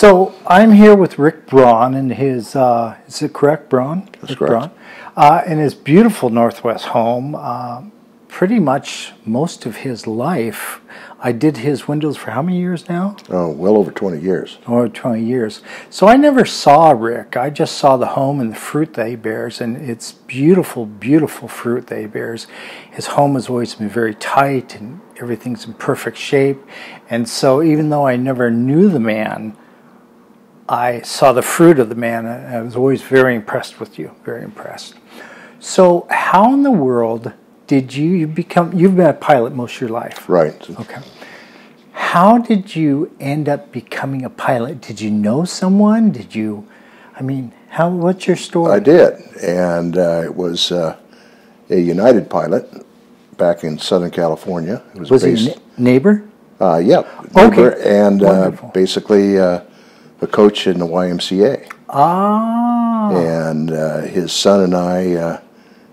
So I'm here with Rick Braun and his, uh, is it correct, Braun? That's Rick correct. Braun, uh, in his beautiful Northwest home. Uh, pretty much most of his life. I did his windows for how many years now? Oh, well over 20 years. Over 20 years. So I never saw Rick. I just saw the home and the fruit that he bears, and it's beautiful, beautiful fruit that he bears. His home has always been very tight, and everything's in perfect shape. And so even though I never knew the man, I saw the fruit of the man, and I was always very impressed with you, very impressed. So how in the world did you, you become, you've been a pilot most of your life. Right. Okay. How did you end up becoming a pilot? Did you know someone? Did you, I mean, how? What's your story? I did. And uh, it was uh, a United pilot back in Southern California. It Was he a neighbor? Uh, yeah. Okay. neighbor, And uh, basically uh, a coach in the YMCA. Ah, And uh, his son and I, uh,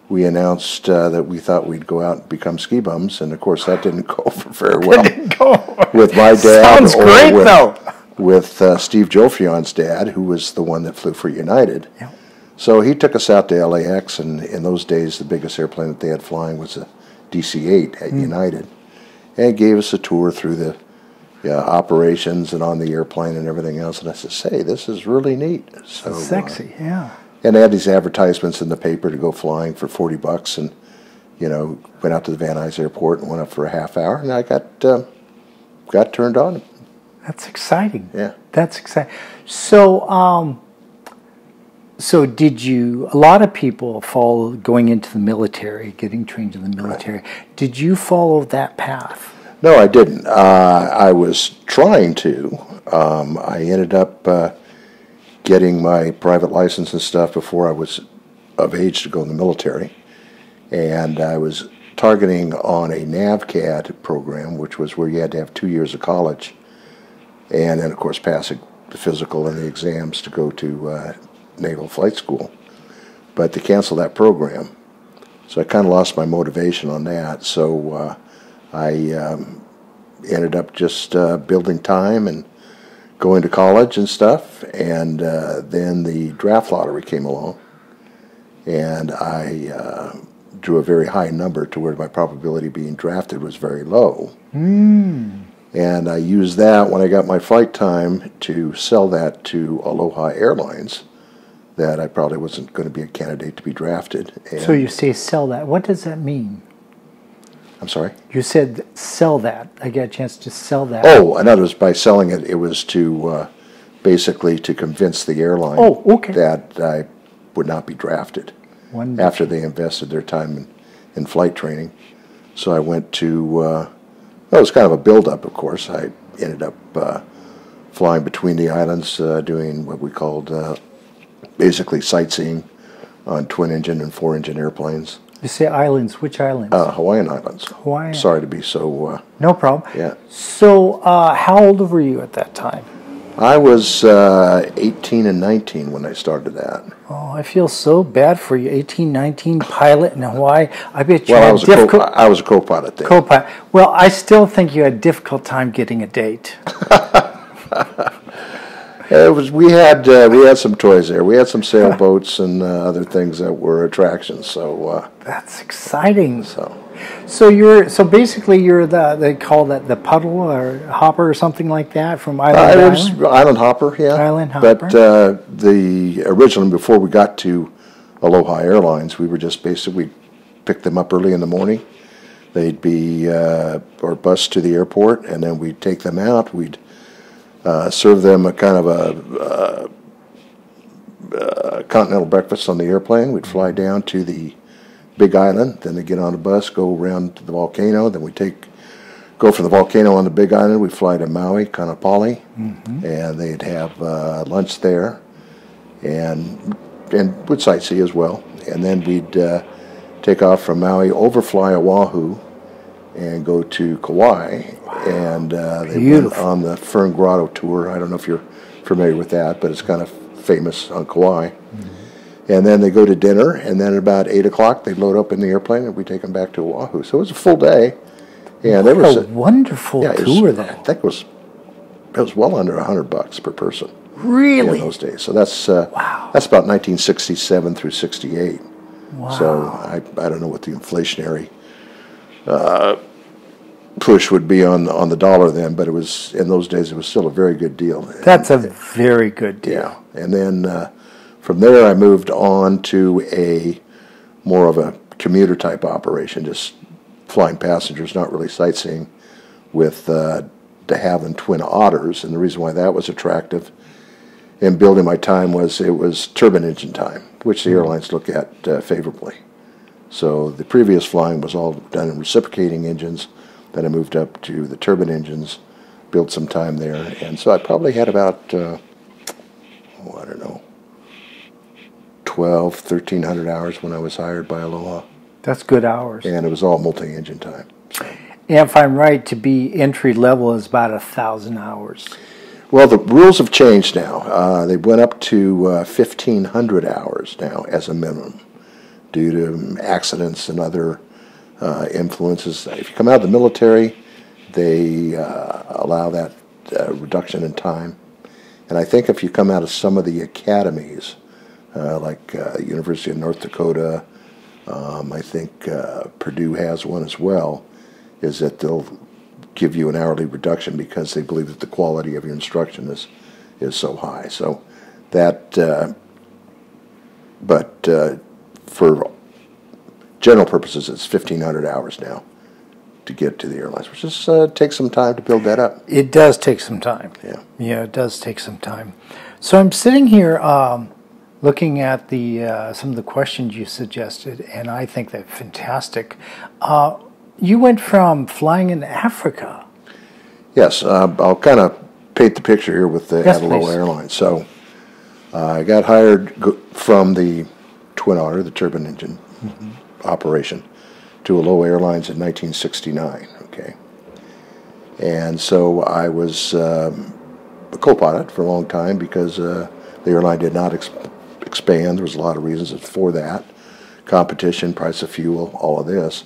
we announced uh, that we thought we'd go out and become ski bums. And of course, that didn't go very well. didn't go. with my dad. Sounds great, with, though. With uh, Steve Jofrion's dad, who was the one that flew for United. Yeah. So he took us out to LAX, and in those days, the biggest airplane that they had flying was a DC-8 at Hmm. United, and gave us a tour through the yeah, operations and on the airplane and everything else. And I said, "Say, this is really neat." So uh, Sexy, yeah. and they had these advertisements in the paper to go flying for 40 bucks and you know went out to the van nuys airport and went up for a half hour and i got uh, got turned on That's exciting. yeah That's exciting. So, um, so did you? A lot of people follow going into the military, getting trained in the military. Did you follow that path? No i didn't. Uh, i was trying to. Um, i ended up uh, getting my private license and stuff before i was of age to go in the military. And i was targeting on a navcad program which was where you had to have two years of college. And then of course passing the physical and the exams to go to uh, naval flight school. But they canceled that program. So i kind of lost my motivation on that. So uh, i um, ended up just uh, building time and going to college and stuff and uh, then the draft lottery came along and i uh, drew a very high number to where my probability of being drafted was very low and I used that when I got my flight time to sell that to Aloha Airlines that I probably wasn't going to be a candidate to be drafted. And, So you say sell that. What does that mean? I'm sorry? You said sell that. I got a chance to sell that. Oh, in other words, by selling it, it was to uh, basically to convince the airline Oh, okay. that I would not be drafted Wonderful. after they invested their time in, in flight training. So I went to, uh, well, it was kind of a build-up, of course. I ended up uh, flying between the islands, uh, doing what we called uh, basically sightseeing on twin-engine and four-engine airplanes. You say islands. Which islands? Uh, Hawaiian Islands. Hawaiian. Sorry to be so, uh, no problem. yeah. So, uh, how old were you at that time? I was uh, 18 and 19 when I started that. Oh, I feel so bad for you. 18, 19, pilot in Hawaii. I bet you Well, I had was a co- difficult I was a co-pilot then. co-pilot. Well, I still think you had a difficult time getting a date. It was we had uh, we had some toys there. We had some sailboats and uh, other things that were attractions. So uh, That's exciting. so So you're so basically you're the they call that the puddle or hopper or something like that from Island I to was Island. island hopper, yeah. Island But hopper. uh, the originally before we got to Aloha Airlines, we were just basically pick them up early in the morning. They'd be uh, or bus to the airport, and then we'd take them out. We'd uh, serve them a kind of a, uh, uh, continental breakfast on the airplane. We'd fly down to the Big Island, then they get on a bus, go around to the volcano. Then we take go from the volcano on the Big Island. We fly to Maui, Kaanapali, and they'd have uh, lunch there, and and would sightsee as well. And then we'd uh, take off from Maui, overfly Oahu, and go to Kauai. And uh, they went Beautiful. on the Fern Grotto tour. I don't know if you're familiar with that, but it's kind of famous on Kauai. And then they go to dinner, and then at about eight o'clock they load up in the airplane, and we take them back to Oahu. So it was a full day. And there was a wonderful yeah, it was- tour I think it was it was well under hundred bucks per person Really? in those days. So that's uh, Wow. that's about 1967 through 68. Wow. So I I don't know what the inflationary uh, push would be on on the dollar then, but it was in those days it was still a very good deal. That's a very good deal. Yeah, and then uh, from there I moved on to a more of a commuter type operation, just flying passengers, not really sightseeing, with uh, de Havilland Twin Otters. And the reason why that was attractive in building my time was it was turbine engine time, which the airlines look at uh, favorably. So the previous flying was all done in reciprocating engines. Then I moved up to the turbine engines, built some time there, and so I probably had about uh, oh, I don't know, 12, 1300 hours when I was hired by Aloha, That's good hours. and it was all multi-engine time. And if I'm right, to be entry level is about a thousand hours. Well, the rules have changed now. Uh, they went up to uh, 1,500 hours now as a minimum due to accidents and other uh, influences. If you come out of the military, they uh, allow that uh, reduction in time. And I think if you come out of some of the academies, uh, like uh, University of North Dakota, um, I think Purdue has one as well, is that they'll give you an hourly reduction because they believe that the quality of your instruction is is so high. So that, but for general purposes, it's fifteen hundred hours now to get to the airlines, which just uh, takes some time to build that up. It does take some time. Yeah. Yeah, it does take some time. So I'm sitting here um, looking at the uh, some of the questions you suggested, and I think they're fantastic. Uh, you went from flying in Africa. Yes, uh, I'll kind of paint the picture here with the Yes, Adelo. Airlines. So uh, I got hired from the Twin Otter, the turbine engine operation, to Aloha Airlines in 1969. Okay, and so I was um, a co-pilot for a long time because uh, the airline did not ex- expand. There was a lot of reasons for that: competition, price of fuel, all of this.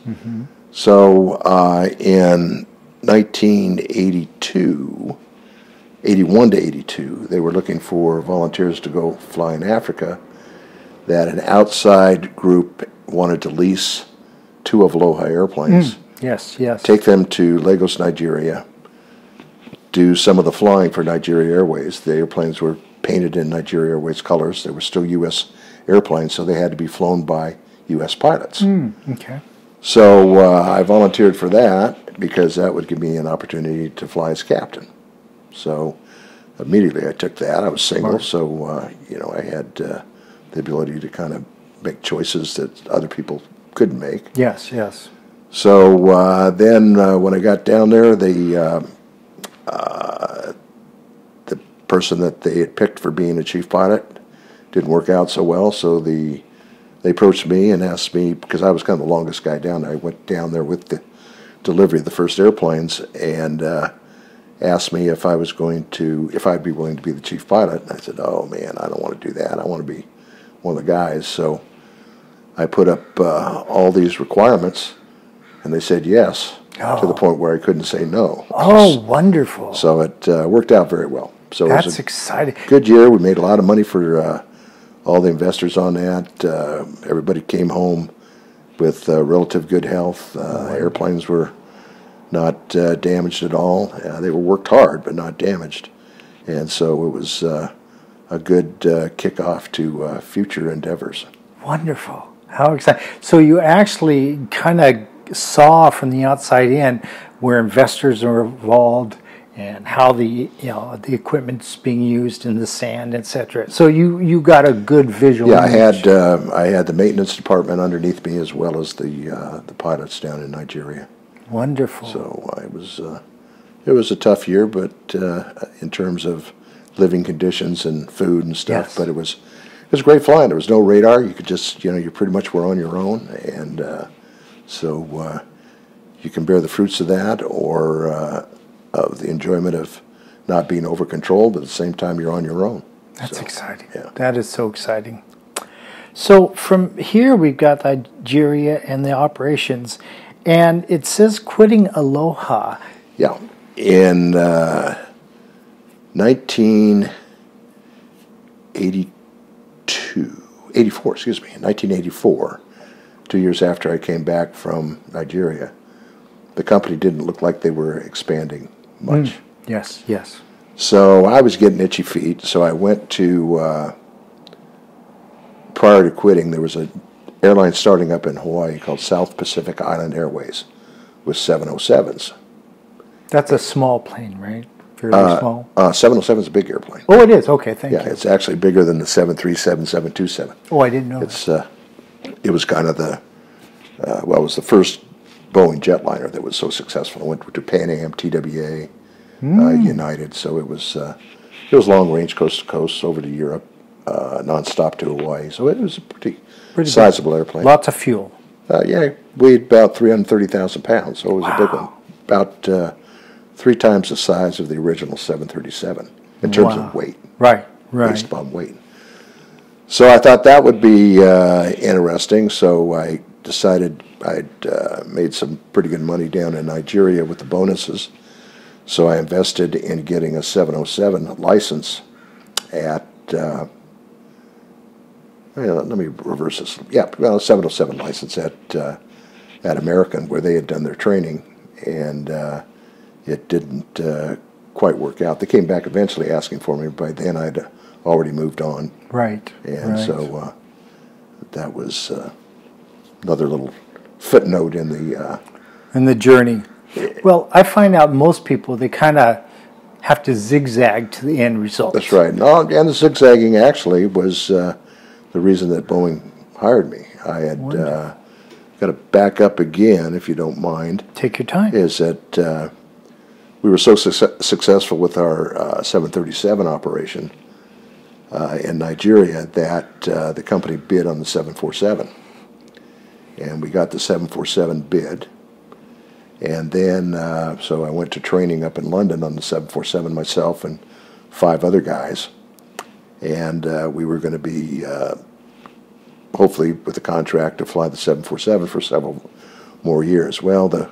So uh, in 1982, 81 to 82, they were looking for volunteers to go fly in Africa. That an outside group wanted to lease two of Aloha airplanes, Yes, yes. take them to Lagos, Nigeria, do some of the flying for Nigeria Airways. The airplanes were painted in Nigeria Airways colors. They were still U.S. airplanes, so they had to be flown by U.S. pilots. okay. So uh, I volunteered for that because that would give me an opportunity to fly as captain. So immediately I took that. I was single, Smart. so uh, you know I had uh, the ability to kind of make choices that other people couldn't make. Yes, yes. So uh, then uh, when I got down there, the uh, uh, the person that they had picked for being a chief pilot didn't work out so well. So the they approached me and asked me because I was kind of the longest guy down there. I went down there with the delivery of the first airplanes and uh, asked me if I was going to if I'd be willing to be the chief pilot. And I said, "Oh man, I don't want to do that. I want to be one of the guys." So I put up uh, all these requirements, and they said yes to the Oh. point where I couldn't say no. Oh, wonderful. So it uh, worked out very well. So it That's exciting. good year. We made a lot of money for uh, all the investors on that. Uh, everybody came home with uh, relative good health. Uh, airplanes were not uh, damaged at all. Uh, they were worked hard, but not damaged. And so it was uh, a good uh, kickoff to uh, future endeavors. Wonderful. How exciting. So you actually kind of saw from the outside in where investors are involved and how the you know the equipment's being used in the sand, etc. So you you got a good visual. Yeah, I had uh, I had the maintenance department underneath me as well as the uh, the pilots down in Nigeria. wonderful. So I was, uh, it was a tough year, but uh, in terms of living conditions and food and stuff, Yes. but it was, it was great flying. There was no radar. You could just, you know, you pretty much were on your own. And uh, so uh, you can bear the fruits of that or uh, of the enjoyment of not being over controlled, but at the same time, you're on your own. That's so, exciting. Yeah. That is so exciting. So from here, we've got Nigeria and the operations. And it says quitting Aloha. Yeah. In uh, 1982, 84, excuse me, in 1984, two years after I came back from Nigeria, the company didn't look like they were expanding much. Mm. Yes, yes. So I was getting itchy feet, so I went to, uh, prior to quitting, there was an airline starting up in Hawaii called South Pacific Island Airways with 707s. That's a small plane, right? Very small. Uh, 707 is a big airplane. Oh, it is. Okay, thank Yeah, you. Yeah, it's actually bigger than the 737, 727. Oh, I didn't know. It's uh, it was kind of the uh, well, it was the first Boeing jetliner that was so successful. It went to Pan Am, TWA, uh, United. So it was uh, it was long range, coast to coast, over to Europe, uh, nonstop to Hawaii. So it was a pretty, Pretty big. sizable airplane. Lots of fuel. Uh, yeah, weighed about three hundred thirty thousand pounds. So it was a big one, about uh, three times the size of the original seven thirty seven in terms Wow. of weight Right, right. based upon weight. So I thought that would be uh, interesting. So I decided I'd uh, made some pretty good money down in Nigeria with the bonuses. So I invested in getting a 707 license at. Uh, let me reverse this. Yeah, well, a 707 license at uh, at American, where they had done their training, and uh, it didn't uh, quite work out. They came back eventually asking for me. By then, I'd already moved on, Right. and right. so uh, that was uh, another little footnote in the. Uh, and the journey. Well, I find out most people they kind of have to zigzag to the end result. that's right. No, and the zigzagging actually was uh, the reason that Boeing hired me. I had uh, got to back up again, if you don't mind. Take your time. is that uh, we were so suc successful with our uh, 737 operation uh, in Nigeria that uh, the company bid on the 747. And we got the 747 bid. And then, uh, so I went to training up in London on the 747 myself and five other guys. And uh, we were going to be, uh, hopefully, with a contract to fly the 747 for several more years. Well, the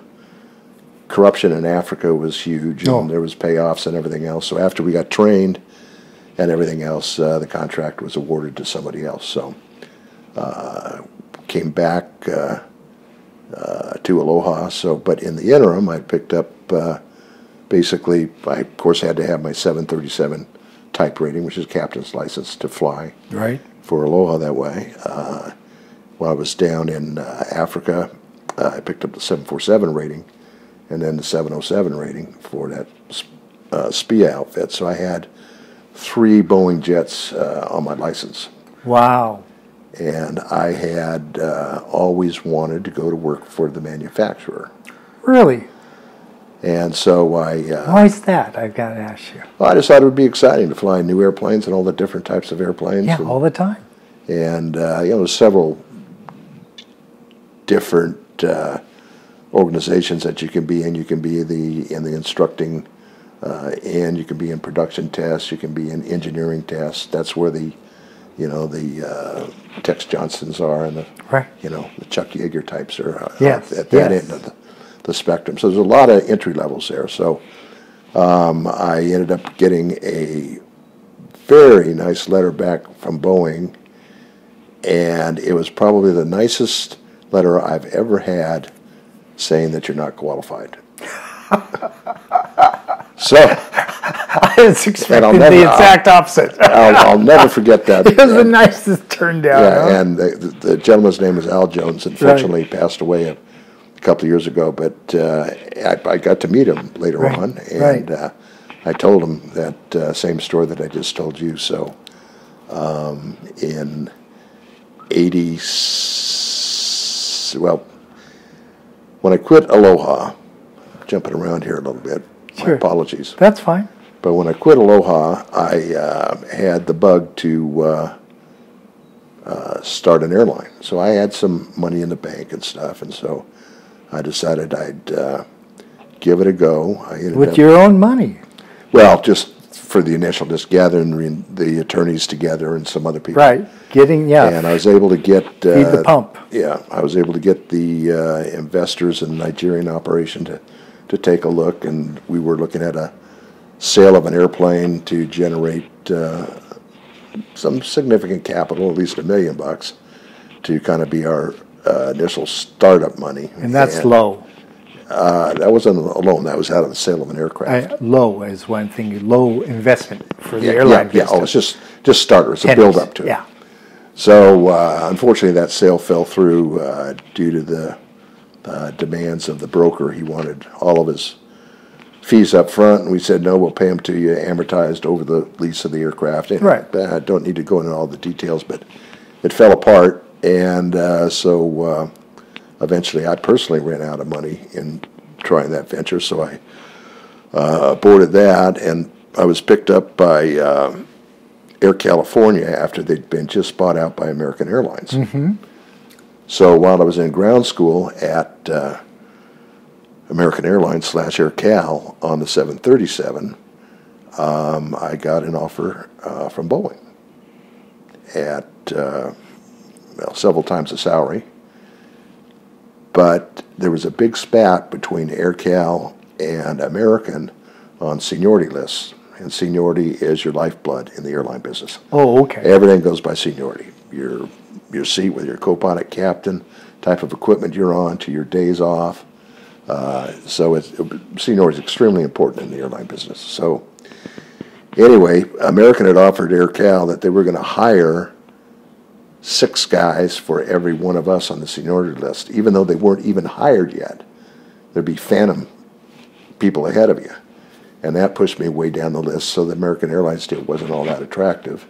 corruption in Africa was huge, and Oh. there was payoffs and everything else. So after we got trained and everything else, uh, the contract was awarded to somebody else. So uh, came back uh, uh, to Aloha. So, but in the interim, I picked up uh, basically. I of course had to have my 737 type rating, which is captain's license to fly Right. for Aloha that way. Uh, while I was down in uh, Africa, uh, I picked up the 747 rating and then the 707 rating for that uh, SPIA outfit. So I had three Boeing jets uh, on my license. Wow. And I had uh, always wanted to go to work for the manufacturer. Really? And so I, uh, Why is that? I've got to ask you. Well, I just thought it would be exciting to fly new airplanes and all the different types of airplanes. Yeah, and, all the time. and uh, you know, there's several different uh, organizations that you can be in. You can be the in the instructing uh, end. You can be in production tests. You can be in engineering tests. That's where the you know the uh, Tex Johnsons are, and the Right. you know the Chuck Yeager types are Yes, at that yes. end of the, the spectrum. So there's a lot of entry levels there. So um, I ended up getting a very nice letter back from Boeing, and it was probably the nicest letter I've ever had saying that you're not qualified. so I was expecting I'll the never- exact opposite. I'll, I'll never forget that. it was the nicest turn down. huh? Yeah, and the, the gentleman's name is Al Jones. Unfortunately, he passed away a, a couple of years ago, but uh, I, I got to meet him later Right, on, right. and uh, I told him that uh, same story that I just told you. So, um, in eighty, well, when I quit Aloha, jumping around here a little bit. My apologies. That's fine. But when I quit Aloha, I uh, had the bug to uh, uh, start an airline. So I had some money in the bank and stuff, and so I decided I'd uh, give it a go. With up, your own money. well, just for the initial, just gathering the- the attorneys together and some other people. Right. Getting, yeah. And I was able to get uh, the pump. Yeah, I was able to get the uh, investors in the Nigerian operation to, to take a look, and we were looking at a sale of an airplane to generate uh, some significant capital, at least a million bucks, to kind of be our uh, initial startup money. And that's low. Uh, that wasn't a loan. That was out of the sale of an aircraft. I, low is one thing. Low investment for the yeah, airline yeah, yeah. Oh, it's just just starter. It's a Pennies. build up to it. Yeah. So uh, unfortunately, that sale fell through uh, due to the uh, demands of the broker. He wanted all of his fees up front, and we said no. We'll pay them to you amortized over the lease of the aircraft. And, Right. uh, I don't need to go into all the details, but it fell apart, and uh, so uh, eventually, I personally ran out of money in trying that venture. So I uh, aborted that, and I was picked up by. Uh, Air California after they'd been just bought out by American Airlines. So while I was in ground school at uh, American Airlines slash Air Cal on the 737, um, I got an offer uh, from Boeing at uh, well several times the salary. But there was a big spat between AirCal and American on seniority lists, and seniority is your lifeblood in the airline business. Oh, okay. Everything goes by seniority. Your your seat with your co-pilot captain, type of equipment you're on, to your days off. Uh, so it's, seniority is extremely important in the airline business. So anyway, American had offered AirCal that they were going to hire six guys for every one of us on the seniority list, even though they weren't even hired yet. There'd be phantom people ahead of you. And that pushed me way down the list, so the American Airlines deal wasn't all that attractive.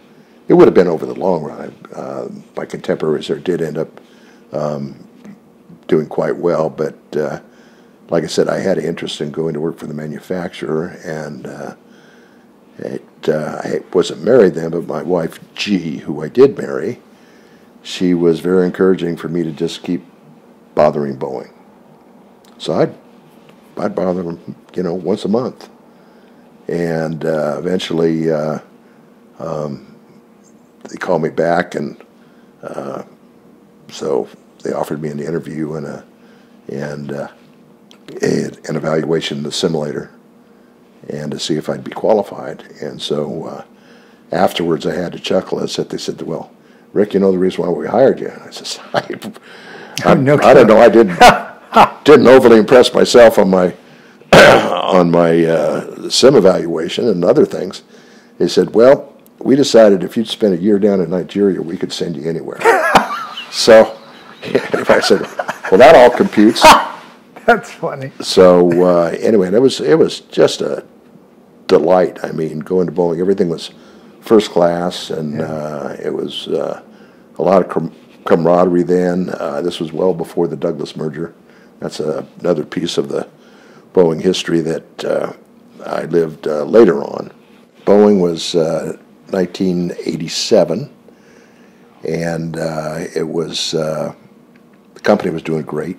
It would have been over the long run. Uh, my contemporaries there did end up um, doing quite well, but uh, like I said, I had an interest in going to work for the manufacturer, and uh, it, uh, I wasn't married then, but my wife, G, who I did marry, she was very encouraging for me to just keep bothering Boeing. So I'd, I'd bother them, you know, once a month and uh, eventually uh, um, they called me back, and uh, so they offered me an interview and a and uh, a, an evaluation in the simulator, and to see if I'd be qualified. And so uh, afterwards, I had to chuckle. I said, "They said, well, Rick, you know the reason why we hired you?" I said, "I, I, no I don't know. I didn't didn't overly impress myself on my." on my uh, sim evaluation and other things, He said, "Well, we decided if you'd spend a year down in Nigeria, we could send you anywhere." so, if I said, "Well, that all computes." That's funny. So uh, anyway, it was it was just a delight. I mean, going to Boeing, everything was first class, and uh, it was uh, a lot of com- camaraderie. Then uh, this was well before the Douglas merger. That's a, another piece of the Boeing history that uh, I lived uh, later on. Boeing was uh, 1987, and uh, it was uh, the company was doing great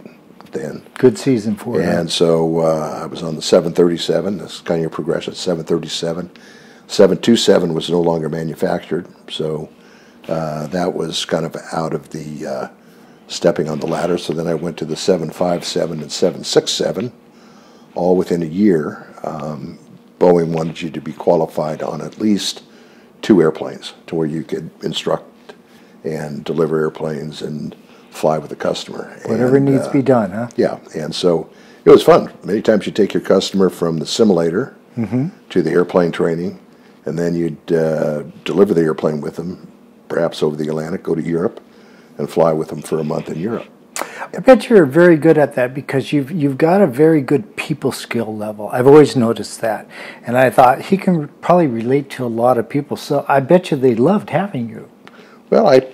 then. Good season for them. And so uh, I was on the 737. That's kind of your progression. 737, 727 was no longer manufactured, so uh, that was kind of out of the uh, stepping on the ladder. So then I went to the 757 and 767 all within a year, um, Boeing wanted you to be qualified on at least two airplanes to where you could instruct and deliver airplanes and fly with the customer. Whatever And, needs uh, to be done, huh? Yeah, and so it was fun. Many times you take your customer from the simulator to the airplane training, and then you'd uh, deliver the airplane with them, perhaps over the Atlantic, go to Europe, and fly with them for a month in Europe. I bet you're very good at that because you've you've got a very good people skill level. I've always noticed that, and I thought he can probably relate to a lot of people. So I bet you they loved having you. Well, I,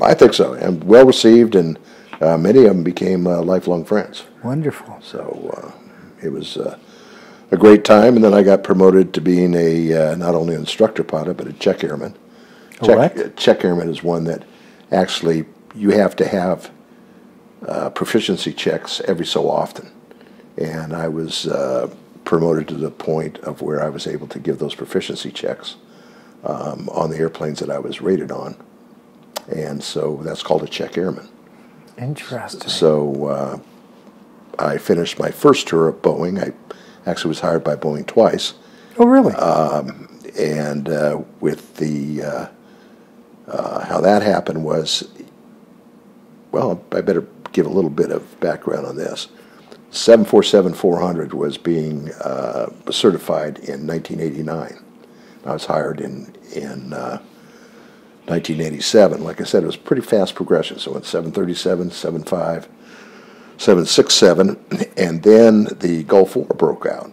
I think so, and well received, and uh, many of them became uh, lifelong friends. Wonderful. So uh, it was uh, a great time, and then I got promoted to being a uh, not only an instructor pilot but a check airman. Check, uh, check airman is one that actually you have to have uh, proficiency checks every so often, and I was uh, promoted to the point of where I was able to give those proficiency checks um, on the airplanes that I was rated on, and so that's called a check airman. Interesting. So uh, I finished my first tour at Boeing. I actually was hired by Boeing twice. Oh, really? and uh, with the uh, uh, how that happened was, well, I better give a little bit of background on this. 747-400 was being uh, certified in 1989. I was hired in in uh, 1987. Like I said, it was pretty fast progression. So it's 737, 75, 767, and then the Gulf War broke out.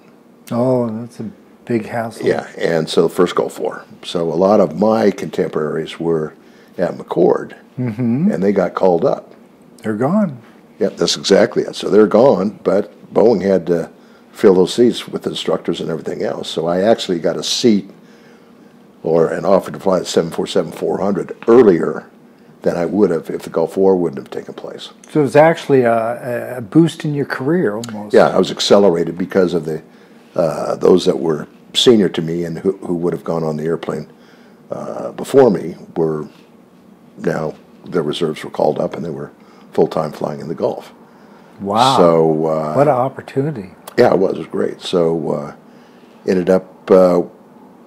oh, that's a big hassle. Yeah, and so the first Gulf War. So a lot of my contemporaries were at McChord, Mm-hmm. and they got called up. They're gone. Yeah, that's exactly it. So they're gone, but Boeing had to fill those seats with instructors and everything else. So I actually got a seat or an offer to fly the 747-400 earlier than I would have if the Gulf War wouldn't have taken place. So it was actually a, a boost in your career almost. Yeah, I was accelerated because of the uh, those that were senior to me and who, who would have gone on the airplane uh, before me were now their reserves were called up and they were full time flying in the Gulf. Wow. So uh, what an opportunity. yeah, it was, it was great. So uh, ended up uh,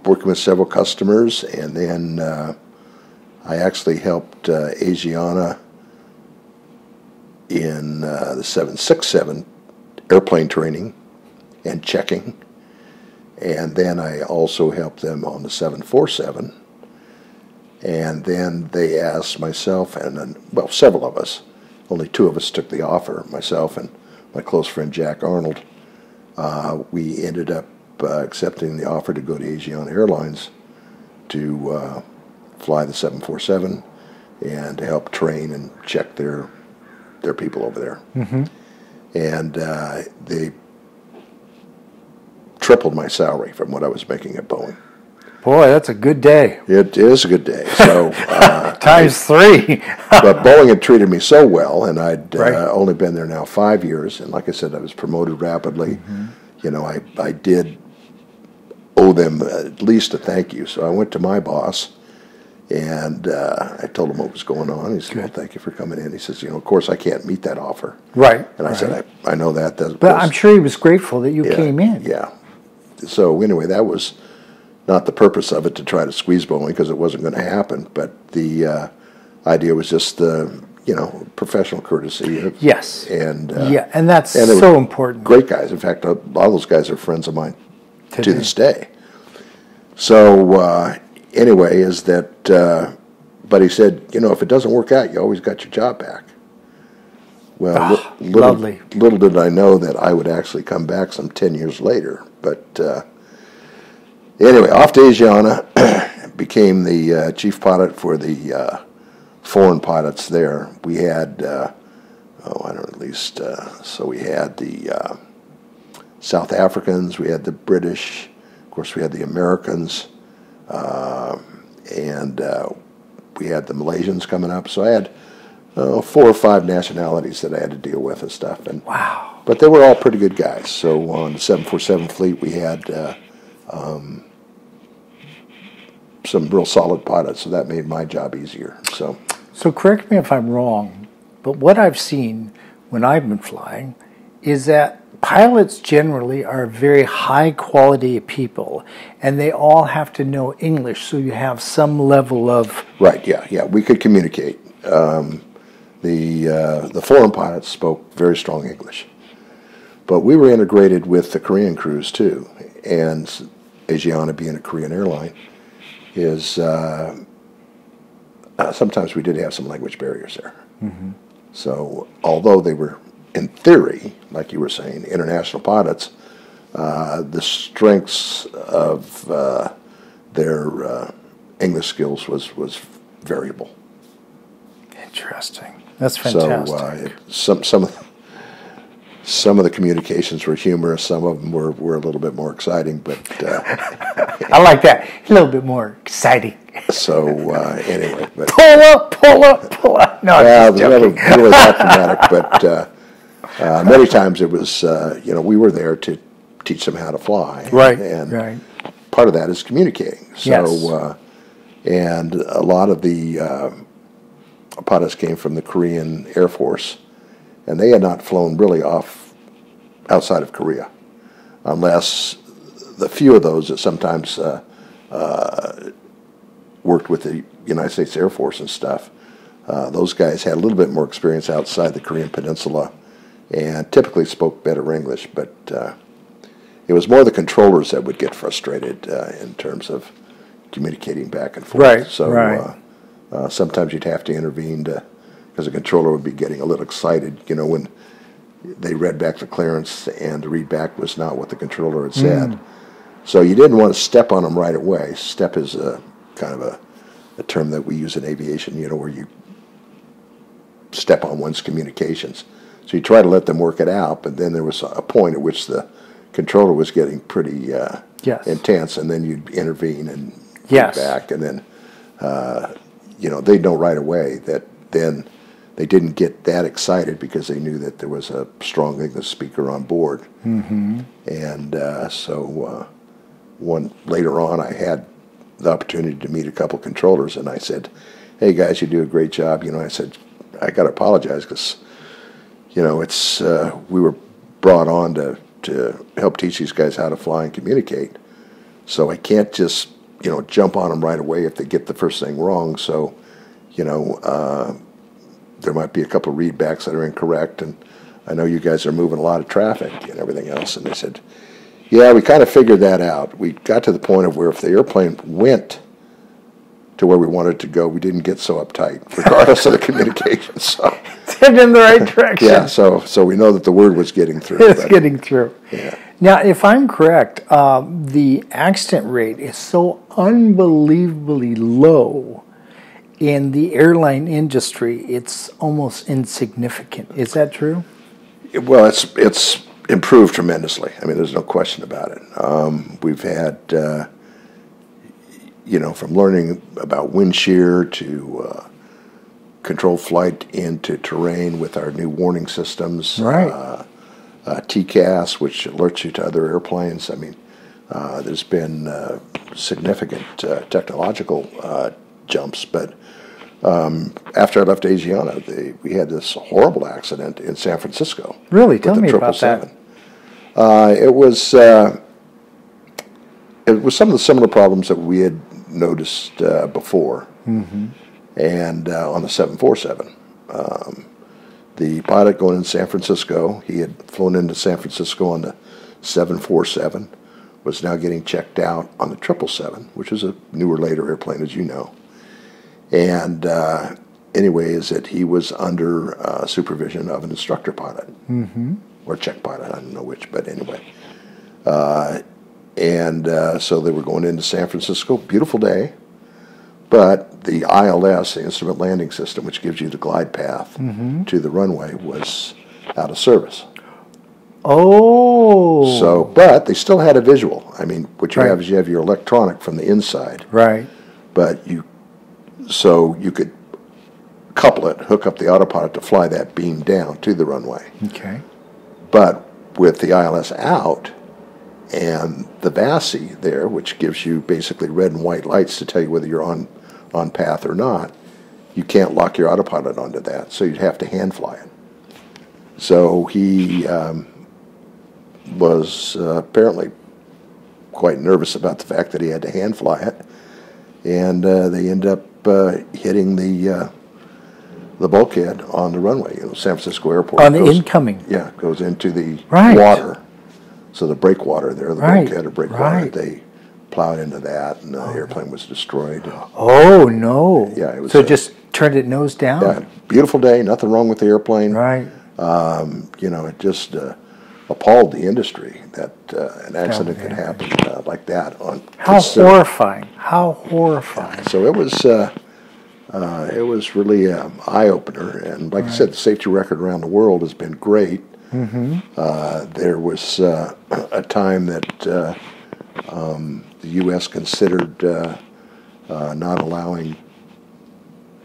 working with several customers, and then uh, I actually helped uh, Asiana in uh, the 767 airplane training and checking. And then I also helped them on the 747. And then they asked myself and, well, several of us, only two of us took the offer, myself and my close friend Jack Arnold. Uh, we ended up uh, accepting the offer to go to Asiana Airlines to uh, fly the 747 and to help train and check their their people over there. Mm-hmm. And uh, they tripled my salary from what I was making at Boeing. Boy, that's a good day. It is a good day. So, uh, Times three. but Boeing had treated me so well, and I'd Right. uh, only been there now five years. And like I said, I was promoted rapidly. Mm-hmm. You know, I, I did owe them at least a thank you. So I went to my boss and uh, I told him what was going on. He said, Well, thank you for coming in. He says, You know, of course, I can't meet that offer. right. And I right. said, I, I know that. that but was- I'm sure he was grateful that you yeah, came in. Yeah. So anyway, that was not the purpose of it to try to squeeze Boeing because it wasn't going to happen. But the uh, idea was just the you know professional courtesy. of- Yes. And uh, yeah, and that's and so important. great guys. In fact, a lot of those guys are friends of mine to this day. So uh, anyway, is that? Uh, but he said, you know, if it doesn't work out, you always got your job back. Well, Ah, li- little, lovely. little did I know that I would actually come back some ten years later. But uh, anyway, off to Asiana, became the uh, chief pilot for the uh, foreign pilots there. We had, uh, oh, I don't know, at least, uh, so we had the uh, South Africans, we had the British, of course, we had the Americans, and uh, we had the Malaysians coming up. So I had uh, four or five nationalities that I had to deal with and stuff. And Wow. but they were all pretty good guys. So on the 747 fleet, we had uh, um, some real solid pilots, so that made my job easier. So So correct me if I'm wrong, but what I've seen when I've been flying is that pilots generally are very high quality people and they all have to know English so you have some level of right, yeah, yeah, we could communicate. Um, the uh, the foreign pilots spoke very strong English, but we were integrated with the Korean crews too, and Asiana being a Korean airline is. Uh, uh, sometimes we did have some language barriers there. So, although they were, in theory, like you were saying, international pilots, uh, the strengths of uh, their uh, English skills was, was variable. interesting. That's fantastic. So, uh, it, some some of some of the communications were humorous. Some of them were, were a little bit more exciting. But uh, I like that. A little bit more exciting. so uh, anyway, but Pull up, pull up, pull up. No, I'm Yeah, it just was never really that dramatic, but uh, many times it was, uh, you know, we were there to teach them how to fly. Right, And right. part of that is communicating. So, Yes. uh, and a lot of the uh, pilots came from the Korean Air Force, and they had not flown really off outside of Korea, unless the few of those that sometimes uh, uh, worked with the United States Air Force and stuff, uh, those guys had a little bit more experience outside the Korean Peninsula and typically spoke better English, but uh, it was more the controllers that would get frustrated uh, in terms of communicating back and forth. Right, So right. Uh, uh, sometimes you'd have to intervene because the controller would be getting a little excited, you know, when they read back the clearance and the readback was not what the controller had said. So you didn't want to step on them right away. Step is a kind of a, a term that we use in aviation, you know, where you step on one's communications. So you try to let them work it out, but then there was a point at which the controller was getting pretty uh, Yes. intense, and then you'd intervene and Yes. back, and then uh, you know they'd know right away that then they didn't get that excited because they knew that there was a strong English speaker on board, mm-hmm. and uh, so uh, one later on I had the opportunity to meet a couple controllers, and I said, "Hey guys, you do a great job." You know, I said, "I got to apologize because." You know, it's uh, we were brought on to to help teach these guys how to fly and communicate. So I can't just you know jump on them right away if they get the first thing wrong. So you know, uh, there might be a couple of readbacks that are incorrect, and I know you guys are moving a lot of traffic and everything else. And they said, yeah, we kind of figured that out. We got to the point of where if the airplane went to where we wanted to go, we didn't get so uptight, regardless of the communication. So. Headed in the right direction. Yeah, so so we know that the word was getting through. it's but- getting through. Yeah. Now, if I'm correct, um, the accident rate is so unbelievably low in the airline industry, it's almost insignificant. Is that true? Well, it's it's improved tremendously. I mean, there's no question about it. Um, we've had, uh, you know, from learning about wind shear to uh, control flight into terrain with our new warning systems. Right. Uh, uh, TCAS, which alerts you to other airplanes. I mean, uh, there's been uh, significant uh, technological uh, jumps, but um, after I left Asiana, they, we had this horrible accident in San Francisco. Really? Tell me about that. Uh, it was uh, it was some of the similar problems that we had noticed uh, before, Mm-hmm. and uh, on the 747. Um, the pilot going in San Francisco, he had flown into San Francisco on the 747, was now getting checked out on the 777, which is a newer, later airplane, as you know. And uh, anyway, is that he was under uh, supervision of an instructor pilot Mm-hmm. or check pilot, I don't know which, but anyway. Uh, and uh, so they were going into San Francisco, beautiful day, but the ILS, the Instrument Landing System, which gives you the glide path to the runway, was out of service. Oh. So, but they still had a visual. I mean, what you Right. have is you have your electronic from the inside, Right. but you, so you could couple it, hook up the autopilot to fly that beam down to the runway. Okay. But with the ILS out and the VASI there, which gives you basically red and white lights to tell you whether you're on, on path or not, you can't lock your autopilot onto that, so you'd have to hand fly it. So he um, was uh, apparently quite nervous about the fact that he had to hand fly it, and uh, they end up uh, hitting the uh, the bulkhead on the runway. You know, San Francisco Airport On the goes- incoming. yeah, goes into the Right. water. So the breakwater there, the Right, bulkhead or breakwater, right. they plowed into that, and the airplane was destroyed. Oh no. Yeah, it was So a- just turned it nose down. Yeah, beautiful day, nothing wrong with the airplane. Right. You know, it just uh, appalled the industry that uh, an accident could happen uh, like that on. How consider- horrifying. How horrifying. So it was. Uh, uh, it was really an eye opener, and like I said, the safety record around the world has been great. Uh, there was uh, a time that uh, um, the U.S. considered uh, uh, not allowing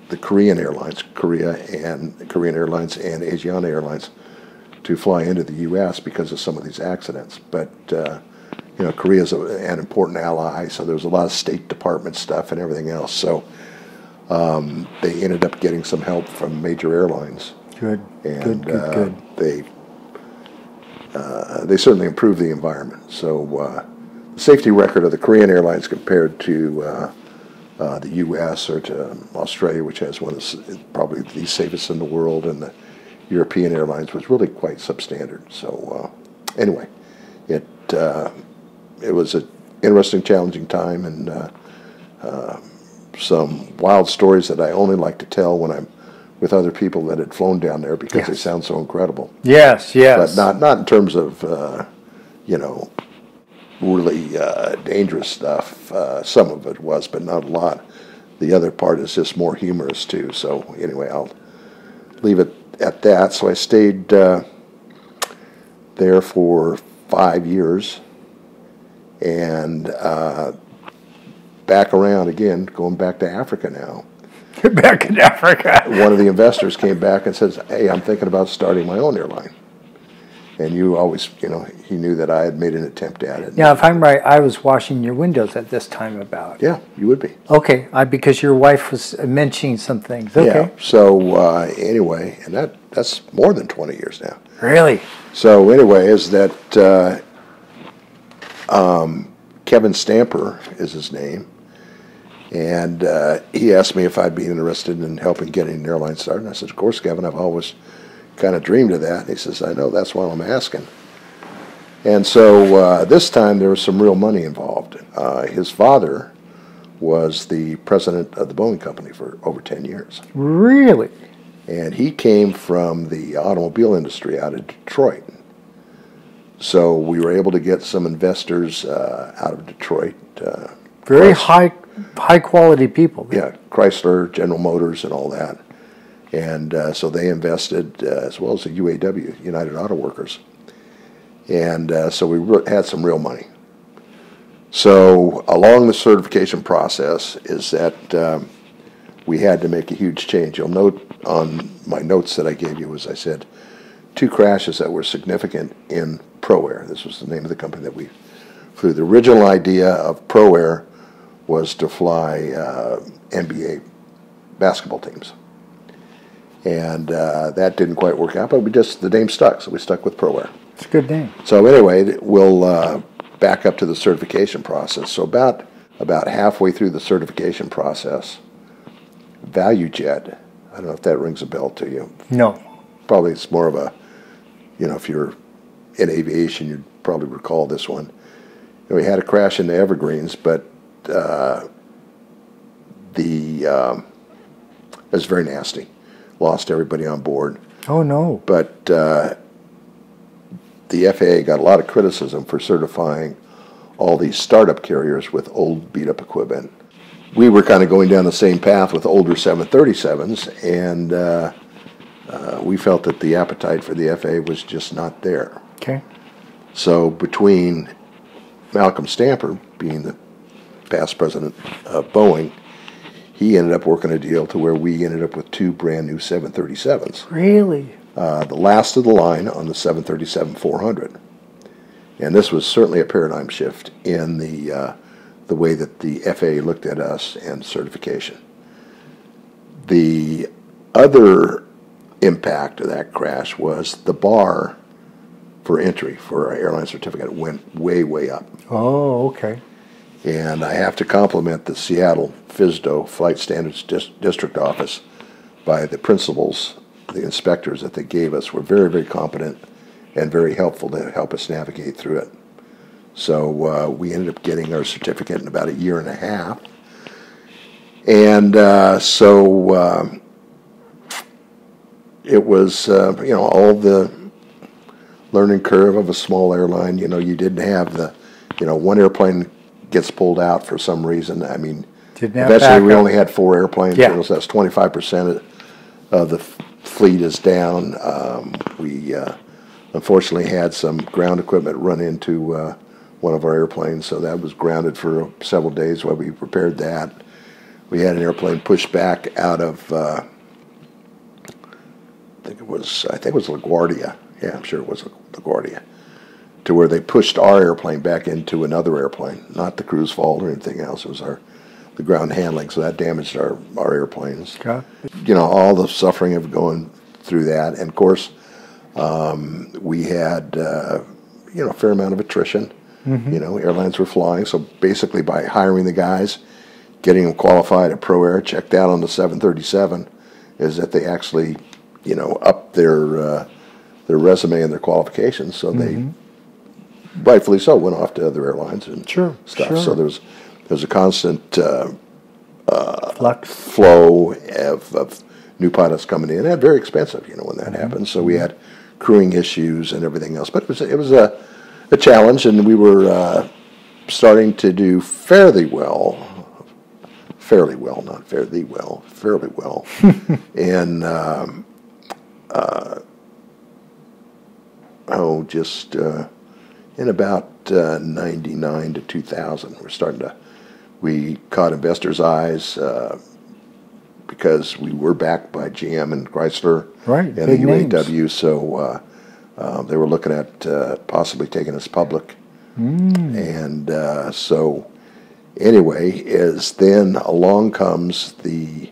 the Korean airlines, Korea and Korean Airlines and Asiana Airlines, to fly into the U.S. because of some of these accidents. But uh, you know, Korea is an important ally, so there was a lot of State Department stuff and everything else. So um, they ended up getting some help from major airlines, Good. and good. Good. uh, good. they uh, they certainly improved the environment. So uh, the safety record of the Korean Airlines compared to uh, uh, the U.S. or to Australia, which has one of the, probably the safest in the world, and the European airlines was really quite substandard. So anyway, it it was an interesting, challenging time, and some wild stories that I only like to tell when I'm with other people that had flown down there because Yes. they sound so incredible. Yes, yes. But not not in terms of uh, you know really uh, dangerous stuff. Uh, some of it was, but not a lot. The other part is just more humorous too. So anyway, I'll leave it at that. So I stayed uh, there for five years, and uh, back around again, going back to Africa now. Back in Africa. One of the investors came back and says, "Hey, I'm thinking about starting my own airline." And you always, you know, he knew that I had made an attempt at it. Now, if I'm right, I was washing your windows at this time about. Yeah, you would be. Okay, I, because your wife was mentioning some things. Okay. Yeah. So uh, anyway, and that that's more than 20 years now. Really? So anyway, is that uh, um, Kevin Stamper is his name, and uh, he asked me if I'd be interested in helping getting an airline started. And I said, of course, Kevin. I've always kind of dreamed of that. And he says, I know. That's why I'm asking. And so uh, this time there was some real money involved. Uh, his father was the president of the Boeing Company for over 10 years. Really? And he came from the automobile industry out of Detroit. So we were able to get some investors uh, out of Detroit. Uh, Very high, high quality people. Yeah, Chrysler, General Motors, and all that. And uh, so they invested, uh, as well as the UAW, United Auto Workers. And uh, so we re- had some real money. So along the certification process is that um, we had to make a huge change. You'll note on my notes that I gave you as I said two crashes that were significant in ProAir. This was the name of the company that we flew. The original idea of Pro Air was to fly uh, NBA basketball teams. And uh, that didn't quite work out, but we just, the name stuck, so we stuck with Pro Air. It's a good name. So anyway, we'll uh, back up to the certification process. So about about halfway through the certification process, ValuJet. I don't know if that rings a bell to you. No. Probably it's more of a, you know, if you're in aviation, you'd probably recall this one. And we had a crash in the Everglades, but uh, the um, it was very nasty. Lost everybody on board Oh, no. but uh, the FAA got a lot of criticism for certifying all these startup carriers with old beat up equipment. We were kind of going down the same path with older 737s, and uh, uh, we felt that the appetite for the FAA was just not there. Okay. So between Malcolm Stamper being the past president of Boeing, he ended up working a deal to where we ended up with two brand new 737s Really? uh, the last of the line on the 737-400. And this was certainly a paradigm shift in the uh, the way that the FAA looked at us and certification. The other impact of that crash was the bar for entry for our airline certificate went way way up. Oh, okay. And I have to compliment the Seattle FSDO Flight Standards Dis- District Office by the principals, the inspectors that they gave us were very, very competent and very helpful to help us navigate through it. So uh, we ended up getting our certificate in about a year and a half. And uh, so um, it was, uh, you know, all the learning curve of a small airline. You know, you didn't have the, you know, one airplane gets pulled out for some reason. I mean, eventually we only had four airplanes. Yeah. So that's 25% of, of the fleet is down. Um, we uh, unfortunately had some ground equipment run into uh, one of our airplanes, so that was grounded for several days while we repaired that. We had an airplane pushed back out of, uh, I think it was, I think it was LaGuardia. Yeah, I'm sure it was LaGuardia. To where they pushed our airplane back into another airplane, not the crew's fault or anything else. It was our the ground handling, so that damaged our, our airplanes God. you know, all the suffering of going through that. And of course, um, we had, uh, you know, a fair amount of attrition. You know, airlines were flying, so basically by hiring the guys, getting them qualified at Pro Air, checked out on the 737, is that they actually, you know, upped their uh, their resume and their qualifications, so they rightfully so went off to other airlines and Sure, stuff. sure. So there was there was a constant uh, Flux. flow of, of new pilots coming in, and very expensive, you know, when that happened. So we had crewing issues and everything else, but it was it was a a challenge, and we were uh, starting to do fairly well, fairly well, not fairly well, fairly well, in um, uh, oh, just uh, in about uh, ninety nine to two thousand, we're starting to we caught investors' eyes. Uh, because we were backed by GM and Chrysler Right, and the big names. UAW, so uh, uh, they were looking at uh, possibly taking us public. Hmm. And uh, so, anyway, is then along comes the,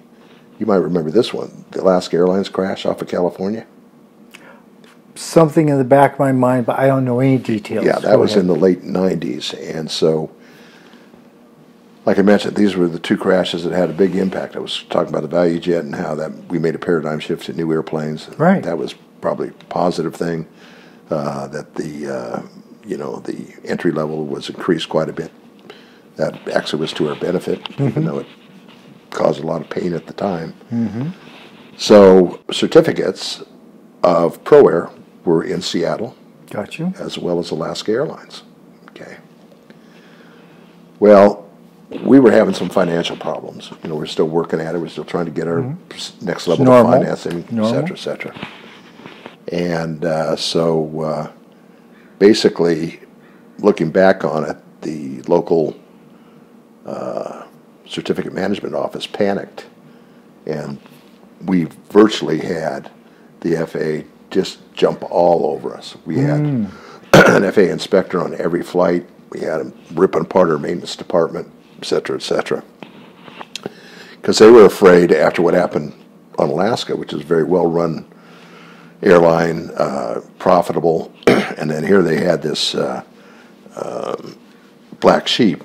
you might remember this one, the Alaska Airlines crash off of California. Something in the back of my mind, but I don't know any details. Yeah, that Go was ahead. in the late 90s. And so, like I mentioned, these were the two crashes that had a big impact. I was talking about the ValuJet and how that we made a paradigm shift to new airplanes. Right. That was probably a positive thing. Uh, that the uh, you know the entry level was increased quite a bit. That actually was to our benefit, even though it caused a lot of pain at the time. So certificates of Pro Air were in Seattle Got you. as well as Alaska Airlines. Okay. Well, we were having some financial problems. You know, we're still working at it. We're still trying to get our s- next level of financing, et Normal. cetera, et cetera. And uh, so, uh, basically, looking back on it, the local uh, certificate management office panicked, and we virtually had the FAA just jump all over us. We had an FAA inspector on every flight. We had them ripping apart our maintenance department, et cetera, et cetera. Because they were afraid after what happened on Alaska, which is a very well run airline, uh, profitable, and then here they had this uh, um, black sheep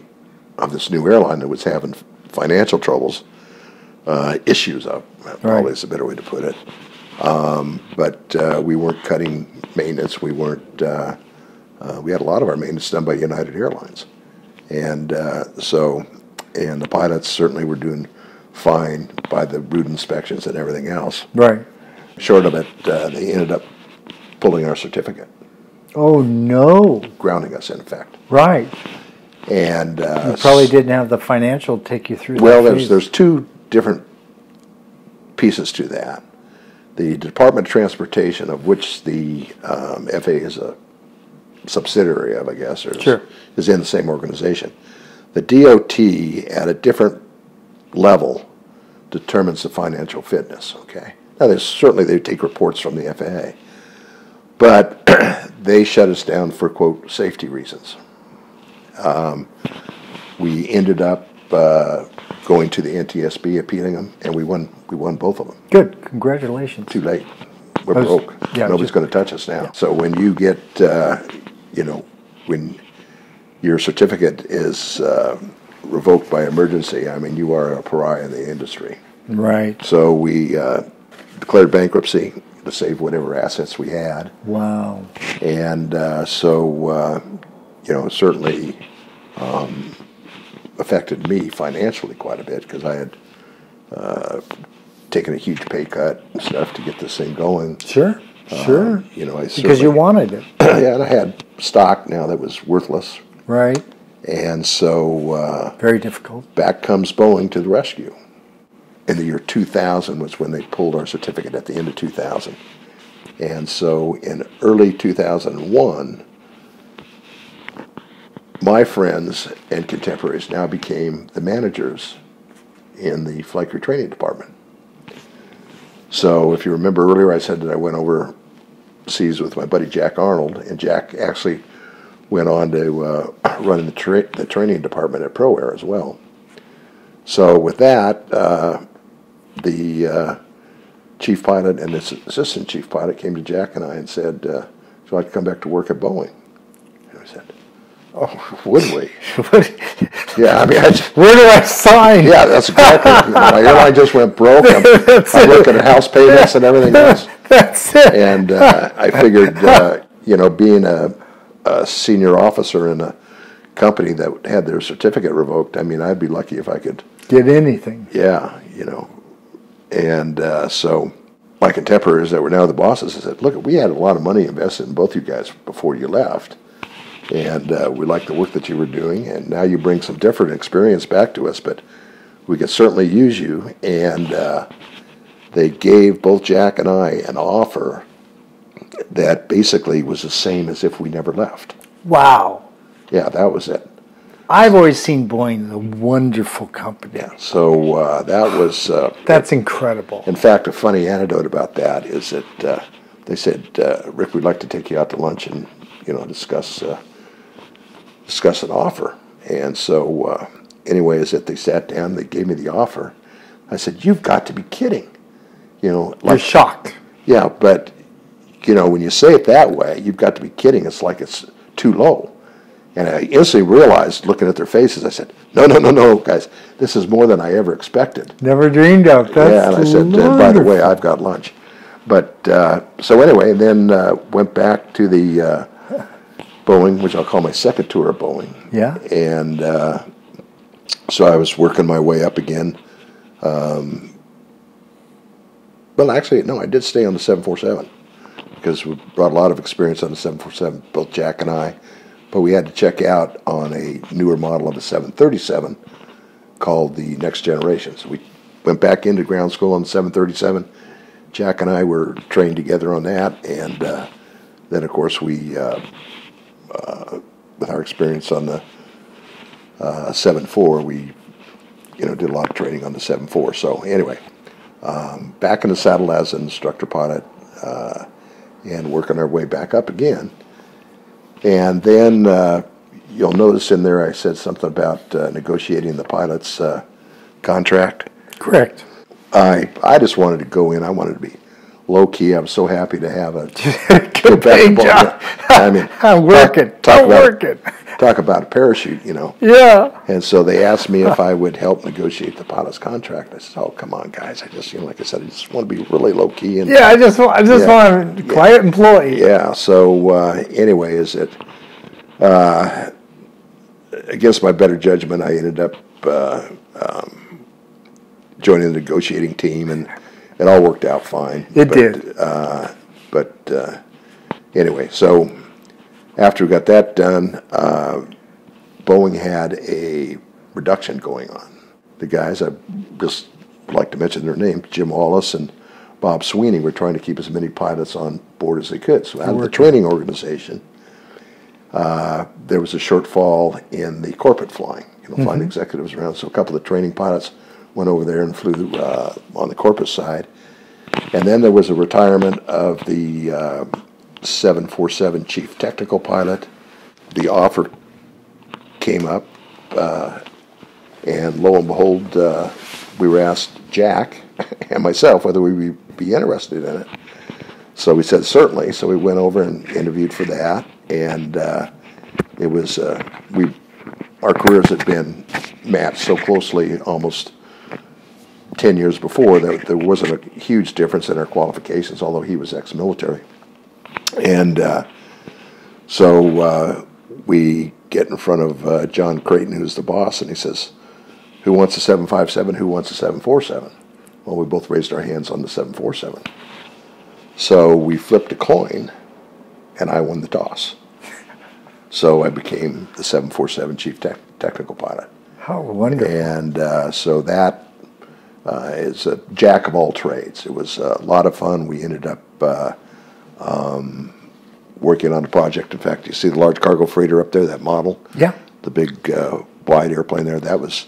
of this new airline that was having financial troubles, uh, issues of, probably is a better way to put it. Um, but uh, we weren't cutting maintenance. We weren't. Uh, uh, we had a lot of our maintenance done by United Airlines, and uh, so, and the pilots certainly were doing fine by the route inspections and everything else. Right. Short of it, uh, they ended up pulling our certificate, Oh no. grounding us in effect. Right. And uh, You probably didn't have the financial to take you through. Well, there's phase. there's two different pieces to that. The Department of Transportation, of which the um, FAA is a subsidiary of, I guess, or is, is in the same organization. The DOT at a different level determines the financial fitness. Okay. Now, there's certainly they take reports from the FAA, but they shut us down for quote safety reasons. Um, we ended up uh, going to the NTSB, appealing them, and we won. We won both of them. good. Congratulations. Too late. We're was- broke. yeah, Nobody's going to touch us now. So when you get, uh, you know, when your certificate is uh, revoked by emergency, I mean, you are a pariah in the industry. Right. So we uh, declared bankruptcy to save whatever assets we had. Wow. And uh, so, uh, you know, certainly um, affected me financially quite a bit because I had taken a huge pay cut and stuff to get this thing going. Sure. Sure. You know, I because you wanted it. yeah, and I had stock now that was worthless. Right. And so uh, Very difficult. back comes Boeing to the rescue. In the year 2000 was when they pulled our certificate at the end of 2000. And so in early 2001, my friends and contemporaries now became the managers in the flight crew training department. So if you remember earlier, I said that I went overseas with my buddy Jack Arnold, and Jack actually went on to uh, run the, tra- the training department at Pro Air as well. So with that, uh, the uh, chief pilot and the assistant chief pilot came to Jack and I and said, uh, "Would you like come back to work at Boeing?" And I said, Oh, would we? yeah, I mean, I just, Where do I sign? yeah, that's exactly. you know, my airline just went broke. I'm, I'm looking at house payments and everything else. That's it. And uh, I figured, uh, you know, being a, a senior officer in a company that had their certificate revoked, I mean, I'd be lucky if I could, Get anything. yeah, you know. And uh, so my contemporaries that were now the bosses I said, look, we had a lot of money invested in both you guys before you left. And uh, we like the work that you were doing, and now you bring some different experience back to us, but we could certainly use you. And uh, they gave both Jack and I an offer that basically was the same as if we never left. Wow. Yeah, that was it. I've always seen Boeing as a wonderful company. Yeah, so uh, that was, uh, That's incredible. in fact, a funny anecdote about that is that uh, they said, uh, "Rick, we'd like to take you out to lunch and you know discuss uh, discuss an offer." And so, uh, anyway, as that they sat down, they gave me the offer. I said, "You've got to be kidding!" You know, You're like shocked. Yeah, but you know, when you say it that way, you've got to be kidding. It's like it's too low. And I instantly realized, looking at their faces, I said, "No, no, no, no, guys, this is more than I ever expected." Never dreamed of. That's yeah, and I said, and by the way. I've got lunch. But uh, so anyway, and then uh, went back to the uh, Boeing, which I'll call my second tour of Boeing. Yeah. And uh, so I was working my way up again. Um, well, actually, no, I did stay on the 747 because we brought a lot of experience on the 747, both Jack and I. But we had to check out on a newer model of the 737 called the Next Generation. So we went back into ground school on the 737. Jack and I were trained together on that, and uh, then of course we, uh, uh, with our experience on the uh, 7.4, we, you know, did a lot of training on the 7.4. So anyway, um, back in the saddle as an instructor pilot, uh, and working our way back up again. And then uh, you'll notice in there I said something about uh, negotiating the pilot's uh, contract. Correct. I I just wanted to go in. I wanted to be low key. I'm so happy to have a Good paying job. I mean, I'm working. Talk, talk I'm about working. talk about a parachute, you know. Yeah. And so they asked me if I would help negotiate the pilot's contract. I said, "Oh, come on, guys! I just, you know, like I said, I just want to be really low key and Yeah, I just want, I just Yeah. want a quiet employee. Yeah. So uh, anyway, is it uh, against my better judgment? I ended up uh, um, joining the negotiating team, and it all worked out fine. It but, did. Uh, but uh, anyway, so after we got that done, uh, Boeing had a reduction going on. The guys, I just like to mention their names, Jim Wallace and Bob Sweeney, were trying to keep as many pilots on board as they could. So out of the training organization, uh, there was a shortfall in the corporate flying, you know, flying executives around. So a couple of the training pilots went over there and flew uh, on the Corpus side. And then there was a retirement of the uh, 747 chief technical pilot. The offer came up, uh, and lo and behold, uh, we were asked, Jack and myself, whether we would be interested in it. So we said certainly. So we went over and interviewed for that, and uh, it was uh, we our careers had been matched so closely almost 10 years before that there wasn't a huge difference in our qualifications, although he was ex military. And uh, so uh, we get in front of uh, John Creighton, who's the boss, and he says, Who wants a 757? Who wants a 747? Well, we both raised our hands on the 747. So we flipped a coin, and I won the toss. So I became the 747 chief tech technical pilot. How wonderful. And uh, so that uh, is a jack of all trades. It was a lot of fun. We ended up uh, um, working on a project. In fact, you see the large cargo freighter up there, that model? Yeah. The big uh, wide airplane there. That was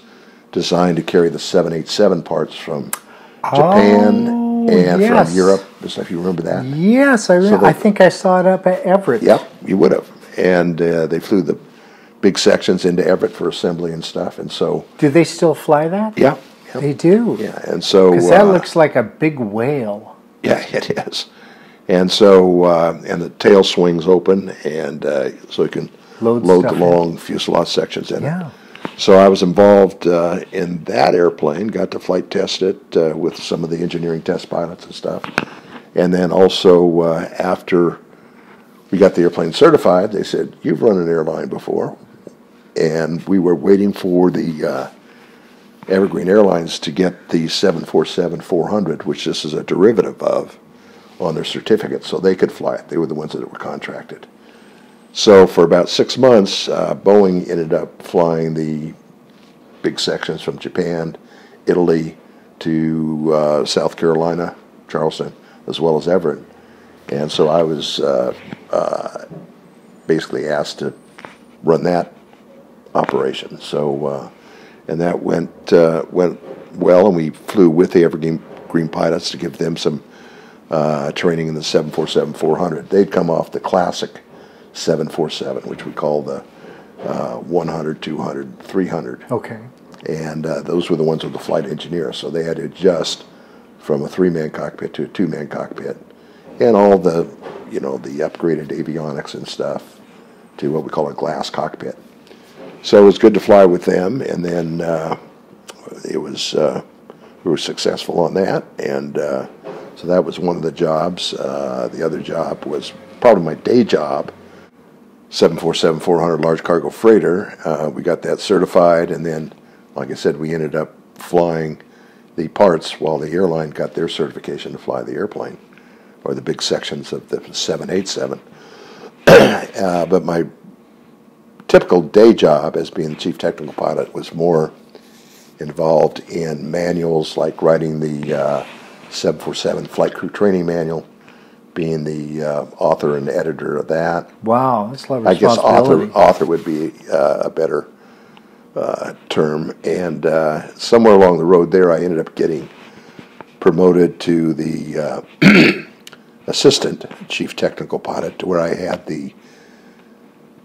designed to carry the 787 parts from Japan Oh, and yes. from Europe. If you remember that. Yes, I remember. they- I think I saw it up at Everett. Yep, you would have. And uh, they flew the big sections into Everett for assembly and stuff. And so, Do they still fly that? yeah. Yeah. They do. Yeah, and so Because that uh, looks like a big whale. yeah, it is, and so uh, and the tail swings open, and uh, so you can Load load the in. long fuselage sections in it. Yeah. So I was involved uh, in that airplane, got to flight test it uh, with some of the engineering test pilots and stuff. And then also uh, after we got the airplane certified, they said, You've run an airline before. And we were waiting for the uh, Evergreen Airlines to get the 747 400, which this is a derivative of, on their certificate so they could fly it. They were the ones that were contracted. So for about six months, uh, Boeing ended up flying the big sections from Japan, Italy, to uh, South Carolina, Charleston, as well as Everett. And so I was uh, uh, basically asked to run that operation. So, uh, and that went uh, went well, and we flew with the Evergreen Green pilots to give them some uh, training in the 747-400. They'd come off the classic 747, which we call the uh, 100, 200, 300 Okay. and uh, those were the ones with the flight engineer. So they had to adjust from a three-man cockpit to a two-man cockpit, and all the, you know, the upgraded avionics and stuff to what we call a glass cockpit. So it was good to fly with them, and then uh, it was uh, we were successful on that, and uh, so that was one of the jobs. Uh, the other job was probably my day job. 747-400 large cargo freighter. Uh, we got that certified, and then, like I said, we ended up flying the parts while the airline got their certification to fly the airplane, or the big sections of the 787. uh, but my typical day job as being the chief technical pilot was more involved in manuals like writing the uh, 747 flight crew training manual, being the uh, author and editor of that. Wow, that's a lot of I guess author author would be uh, a better uh, term. And uh, somewhere along the road there, I ended up getting promoted to the uh, assistant chief technical pilot, to where I had the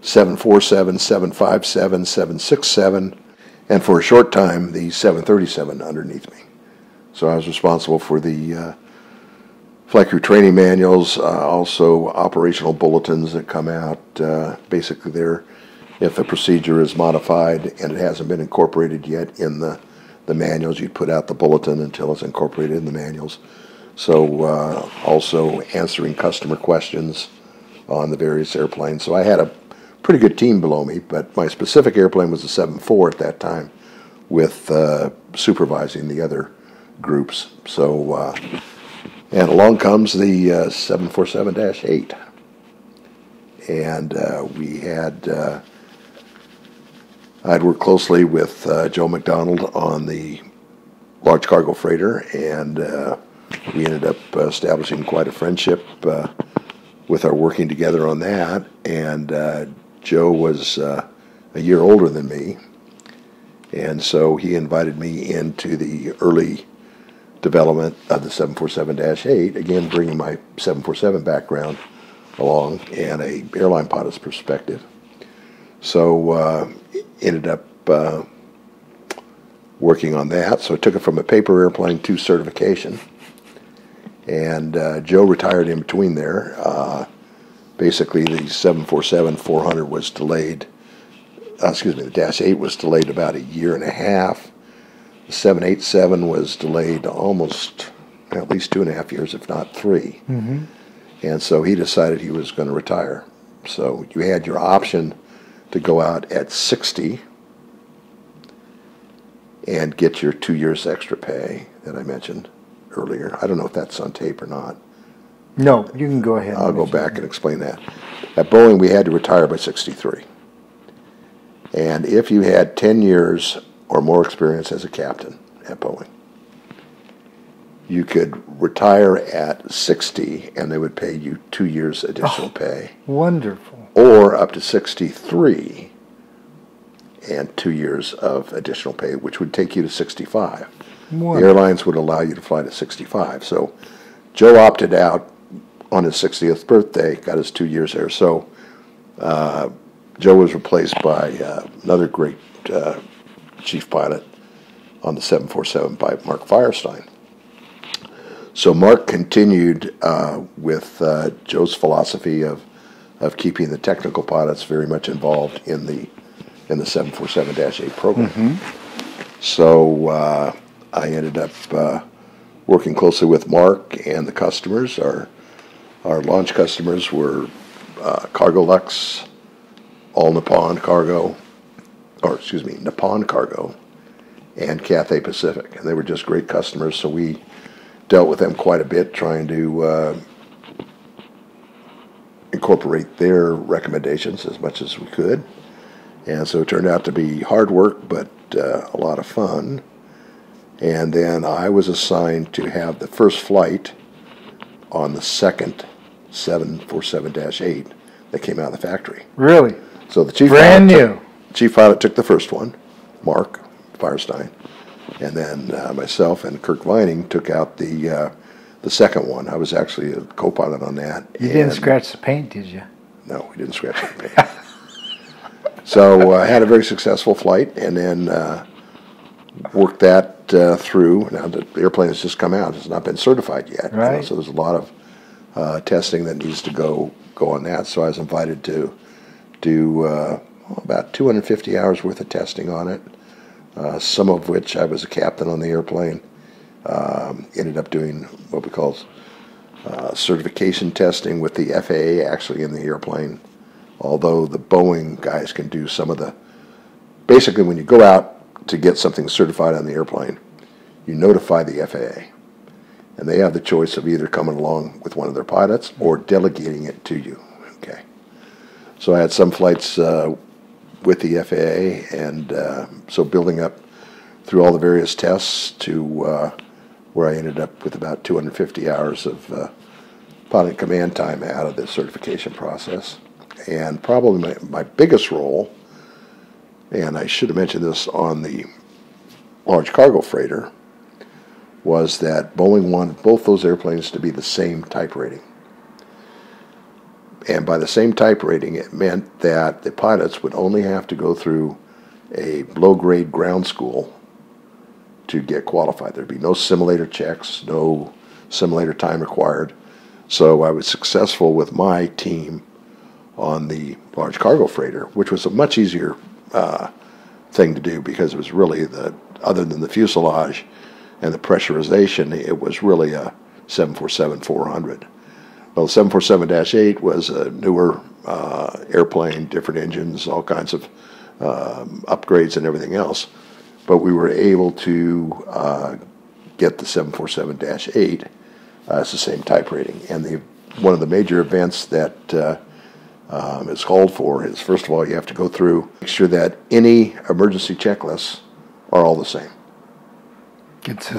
747, 757, 767, and for a short time the 737 underneath me. So I was responsible for the uh, flight crew training manuals, uh, also operational bulletins that come out. Uh, basically, there, if a procedure is modified and it hasn't been incorporated yet in the the manuals, you'd put out the bulletin until it's incorporated in the manuals. So, uh, also answering customer questions on the various airplanes. So I had a pretty good team below me, but my specific airplane was a 7-4 at that time, with uh, supervising the other groups. So. Uh, and along comes the uh, 747-8. And uh, we had, uh, I'd worked closely with uh, Joe McDonald on the large cargo freighter, and we ended up establishing quite a friendship with our working together on that. And Joe was uh, a year older than me, and so he invited me into the early development of the 747-8, again bringing my 747 background along and a airline pilot's perspective. So uh, ended up uh, working on that. So I took it from a paper airplane to certification. And uh, Joe retired in between there. Basically, the 747-400 was delayed. Uh, excuse me, the Dash 8 was delayed about a year and a half. The 787 was delayed almost at least two and a half years, if not 3 Mm-hmm. And so he decided he was going to retire. So you had your option to go out at 60 and get your two years extra pay that I mentioned earlier. I don't know if that's on tape or not. No, you can go ahead. I'll go back and explain that. At Boeing, we had to retire by 63. And if you had 10 years or more experience as a captain at Boeing, you could retire at 60 and they would pay you two years additional oh, pay, Wonderful. or up to 63 and two years of additional pay, which would take you to 65. The airlines would allow you to fly to 65. So Joe opted out on his 60th birthday, got his two years there. So uh, Joe was replaced by uh, another great uh, chief pilot on the 747 by Mark Feuerstein. So Mark continued uh, with uh, Joe's philosophy of of keeping the technical pilots very much involved in the in the 747-8 program. So uh, I ended up uh, working closely with Mark and the customers. Our our launch customers were uh, Cargolux, All Nippon Cargo, or excuse me, Nippon Cargo, and Cathay Pacific, and they were just great customers. So we dealt with them quite a bit, trying to uh, incorporate their recommendations as much as we could. And so it turned out to be hard work, but uh, a lot of fun. And then I was assigned to have the first flight on the second 747-8 that came out of the factory. Really? So the chief Brand pilot new. Took, chief pilot took the first one, Mark Feuerstein, and then uh, myself and Kirk Vining took out the uh, the second one. I was actually a co-pilot on that. You didn't scratch the paint, did you? No, we didn't scratch the paint. so uh, I had a very successful flight, and then uh, worked that uh, through. Now the airplane has just come out; it's not been certified yet. you know, Right. so there's a lot of uh, testing that needs to go go on that. So I was invited to do uh, about 250 hours worth of testing on it. Uh, some of which I was a captain on the airplane. Um, ended up doing what we call uh, certification testing with the FAA actually in the airplane. Although the Boeing guys can do some of the, basically when you go out to get something certified on the airplane, you notify the FAA, and they have the choice of either coming along with one of their pilots or delegating it to you. Okay, so I had some flights uh, with the FAA, and uh, so building up through all the various tests to uh, where I ended up with about 250 hours of uh, pilot command time out of the certification process. And probably my, my biggest role, and I should have mentioned this on the large cargo freighter, was that Boeing wanted both those airplanes to be the same type rating. And by the same type rating, it meant that the pilots would only have to go through a low grade ground school to get qualified. There'd be no simulator checks, no simulator time required. So I was successful with my team on the large cargo freighter, which was a much easier uh, thing to do because it was really the other than the fuselage and the pressurization, it was really a 747-400. Well, the 747-8 was a newer uh, airplane, different engines, all kinds of um, upgrades and everything else. But we were able to uh, get the 747-8 uh, it's the same type rating. And the one of the major events that uh, um, is called for is first of all you have to go through make sure that any emergency checklists are all the same.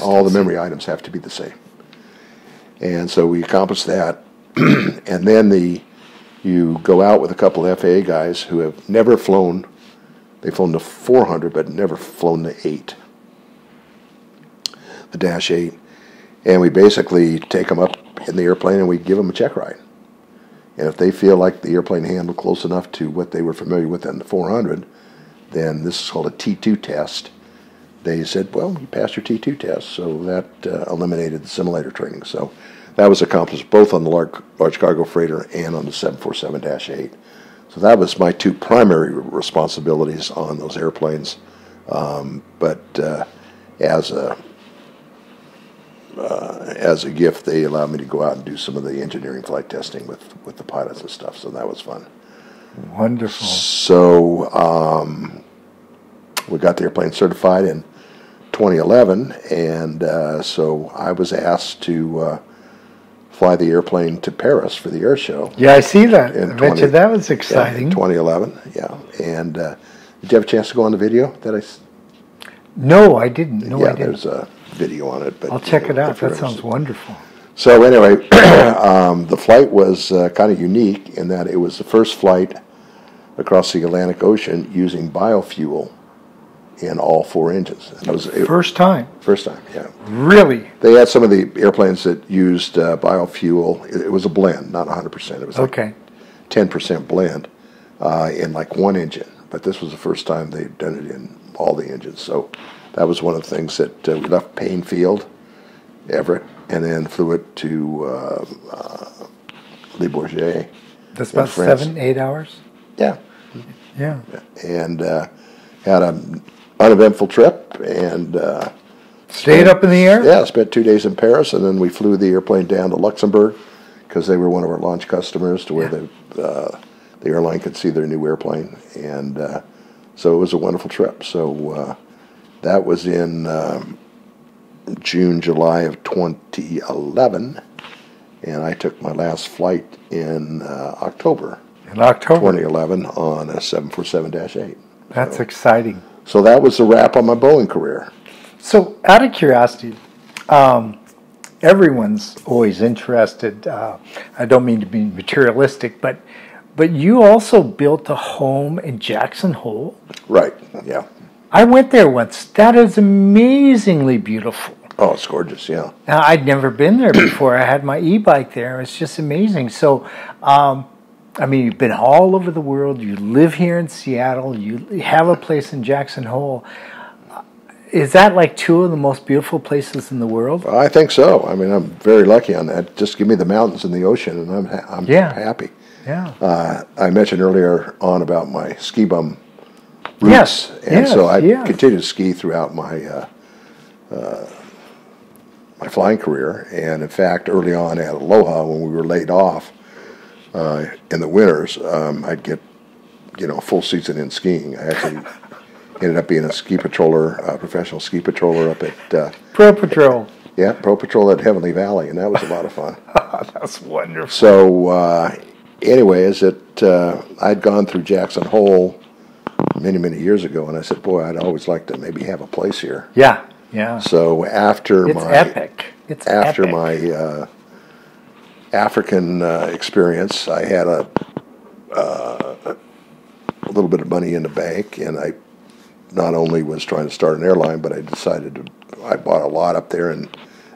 All the memory items have to be the same. And so we accomplished that. and then the you go out with a couple of FAA guys who have never flown. They've flown the 400, but never flown the 8, the Dash 8. And we basically take them up in the airplane and we give them a check ride. And if they feel like the airplane handled close enough to what they were familiar with in the 400, then this is called a T2 test. They said, well, you passed your T2 test, so that uh, eliminated the simulator training. So that was accomplished both on the large, large cargo freighter and on the 747-8. So that was my two primary responsibilities on those airplanes. Um, but uh, as a uh, as a gift, they allowed me to go out and do some of the engineering flight testing with, with the pilots and stuff. So that was fun. Wonderful. So um, we got the airplane certified in 2011, and uh, so I was asked to uh, fly the airplane to Paris for the air show. Yeah, I see that. In I bet you that was Yeah, exciting. 2011, yeah. And uh, did you have a chance to go on the video? That I s- no, I didn't. No, yeah, I didn't. there's a video on it. But I'll check it out. That sounds wonderful. So anyway, um, the flight was uh, kind of unique in that it was the first flight across the Atlantic Ocean using biofuel in all four engines. And it was it, First time. first time, yeah. Really? They had some of the airplanes that used uh, biofuel. It, it was a blend, not 100%. It was like Okay. 10% blend uh, in like one engine. But this was the first time they'd done it in all the engines. So that was one of the things that uh, we left Paine Field, Everett, and then flew it to uh, uh, Le Bourget. That's about France. seven, eight hours. Yeah, Yeah. and uh, had an uneventful trip and. Uh, Stayed up in the air. Yeah, spent two days in Paris, and then we flew the airplane down to Luxembourg because they were one of our launch customers, to where the uh, the airline could see their new airplane, and uh, so it was a wonderful trip. So uh, that was in um, June, July of 2011, and I took my last flight in uh, October In October. 2011 on a 747-8. That's exciting. So that was the wrap on my Boeing career. So, out of curiosity, um, everyone's always interested. Uh, I don't mean to be materialistic, but but you also built a home in Jackson Hole. Right. Yeah. I went there once. That is amazingly beautiful. Oh, it's gorgeous. Yeah. Now, I'd never been there before. I had my e-bike there. It's just amazing. So, um, I mean, you've been all over the world. You live here in Seattle. You have a place in Jackson Hole. Is that like two of the most beautiful places in the world? I think so. I mean, I'm very lucky on that. Just give me the mountains and the ocean, and I'm ha- I'm Yeah. happy. Yeah. Uh, I mentioned earlier on about my ski bum roots, Yes, and yes, so I yes. continued to ski throughout my uh, uh, my flying career. And in fact, early on at Aloha, when we were laid off uh, in the winters, um, I'd get you know a full season in skiing. I actually ended up being a ski patroller, a professional ski patroller up at. Uh, Pro Patrol. yeah, Pro Patrol at Heavenly Valley, and that was a lot of fun. That's wonderful. So, uh, anyways, it uh, I'd gone through Jackson Hole many, many years ago, and I said, "Boy, I'd always like to maybe have a place here." Yeah. Yeah. So after It's my epic. It's after epic. my uh, African uh, experience, I had a uh, a little bit of money in the bank, and I not only was trying to start an airline, but I decided to I bought a lot up there and.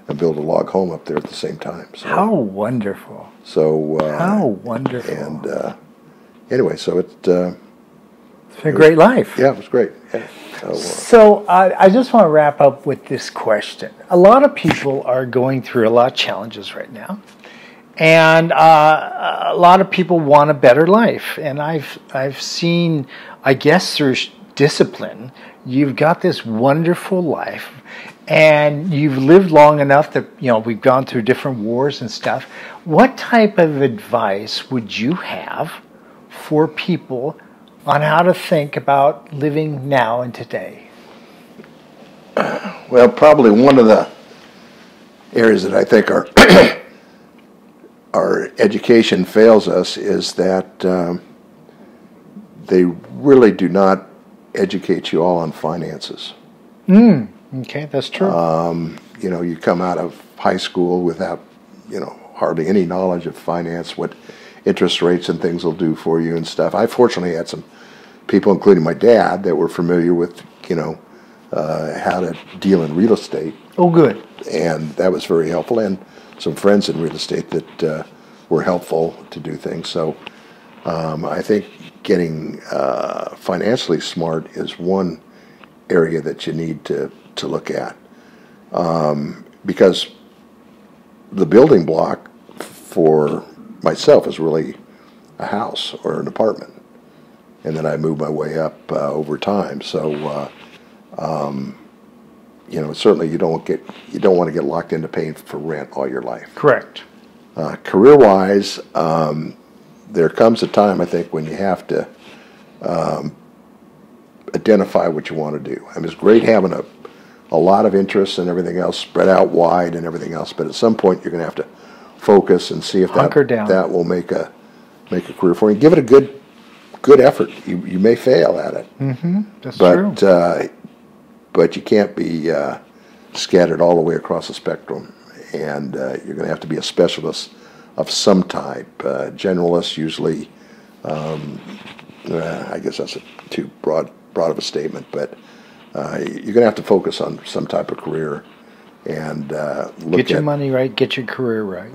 And built a log home up there at the same time. So, How wonderful. so uh, How wonderful. and uh, anyway, so it uh, it's been a great life. yeah, it was great. Yeah. So, uh, So uh, I just want to wrap up with this question. A lot of people are going through a lot of challenges right now, and uh, a lot of people want a better life. And I've I've seen, I guess through discipline, you've got this wonderful life, and you've lived long enough that you know we've gone through different wars and stuff. What type of advice would you have for people on how to think about living now and today? well, probably one of the areas that I think our our education fails us is that um, they really do not educate you all on finances. Okay, that's true. you know, you come out of high school without, you know, hardly any knowledge of finance, what interest rates and things will do for you and stuff. I fortunately had some people, including my dad, that were familiar with, you know, uh, how to deal in real estate, oh, good. and that was very helpful. And some friends in real estate that uh, were helpful to do things. So um, I think getting uh, financially smart is one area that you need to, to look at. Um, because the building block for myself is really a house or an apartment. And then I move my way up uh, over time. So, uh, um, you know, certainly you don't get you don't want to get locked into paying for rent all your life. Correct. Uh, career wise, um, there comes a time I think when you have to um, identify what you want to do. I mean, it's great having a a lot of interests and everything else spread out wide and everything else, but at some point you're going to have to focus and see if that down. that will make a make a career for you. Give it a good good effort. You you may fail at it, That's true. but uh, but you can't be uh, scattered all the way across the spectrum, and uh, you're going to have to be a specialist of some type. Uh, generalist usually, um, uh, I guess that's a too broad broad of a statement, but uh, you're going to have to focus on some type of career and uh, look Get your at money right. Get your career right.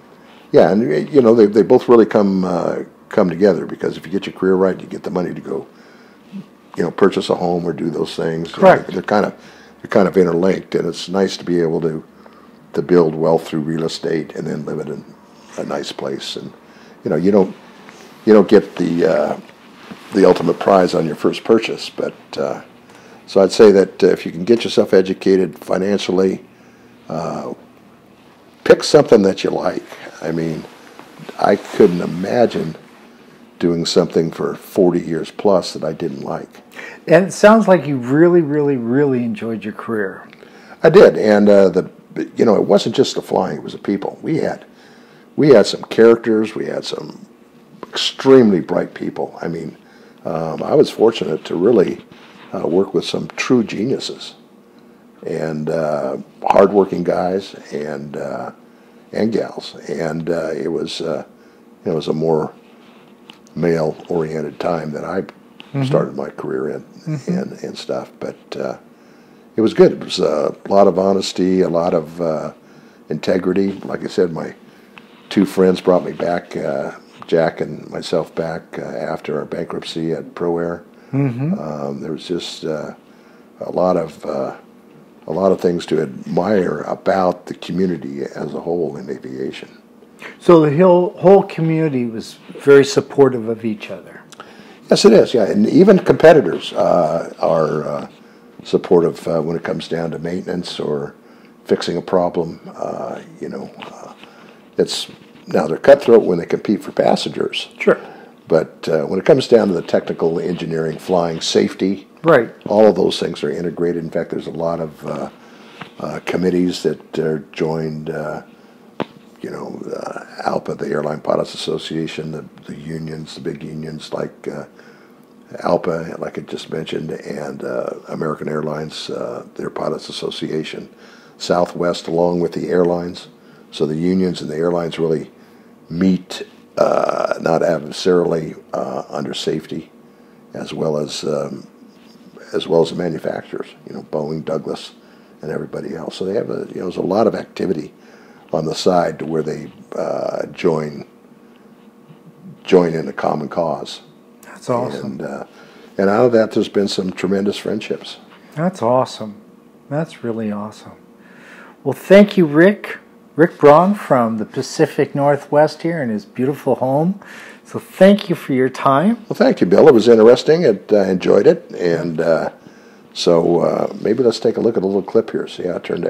yeah, and you know they they both really come uh, come together because if you get your career right, you get the money to go, you know, purchase a home or do those things. You know, Correct. they're kind of they're kind of interlinked, and it's nice to be able to to build wealth through real estate and then live in a, a nice place. And you know, you don't you don't get the uh, the ultimate prize on your first purchase. But uh, so I'd say that uh, if you can get yourself educated financially, uh, pick something that you like. I mean, I couldn't imagine doing something for 40 years plus that I didn't like. And it sounds like you really, really, really enjoyed your career. I did, and uh, the you know it wasn't just the flying; it was the people. We had we had some characters. We had some extremely bright people. I mean, um, I was fortunate to really uh, work with some true geniuses and uh, hardworking guys and uh, and gals, and uh, it was uh, it was a more male-oriented time that I mm-hmm. started my career in mm-hmm. and and stuff. But uh, it was good. It was a lot of honesty, a lot of uh, integrity. Like I said, my two friends brought me back, uh, Jack and myself back uh, after our bankruptcy at ProAir. Mm-hmm. Um, there was just uh, a lot of uh, a lot of things to admire about the community as a whole in aviation. So the whole, whole community was very supportive of each other. Yes, it is. Yeah, and even competitors uh, are uh, supportive uh, when it comes down to maintenance or fixing a problem. Uh, you know, uh, it's now they're cutthroat when they compete for passengers. Sure. But uh, when it comes down to the technical engineering, flying safety, right, all of those things are integrated. In fact, there's a lot of uh, uh, committees that are joined. You know, ALPA, the Airline Pilots Association, the, the unions, the big unions like ALPA, like I just mentioned, and uh, American Airlines, uh, their Pilots Association, Southwest, along with the airlines. So the unions and the airlines really meet uh, not adversarially uh, under safety, as well as um, as well as the manufacturers. You know, Boeing, Douglas, and everybody else. So they have a you know there's a lot of activity on the side to where they uh, join join in a common cause. That's awesome. And, uh, and out of that, there's been some tremendous friendships. That's awesome. That's really awesome. Well, thank you, Rick. Rick Braun from the Pacific Northwest here in his beautiful home. So thank you for your time. Well, thank you, Bill. It was interesting. It, I enjoyed it. And uh, so uh, maybe let's take a look at a little clip here, see how it turned out.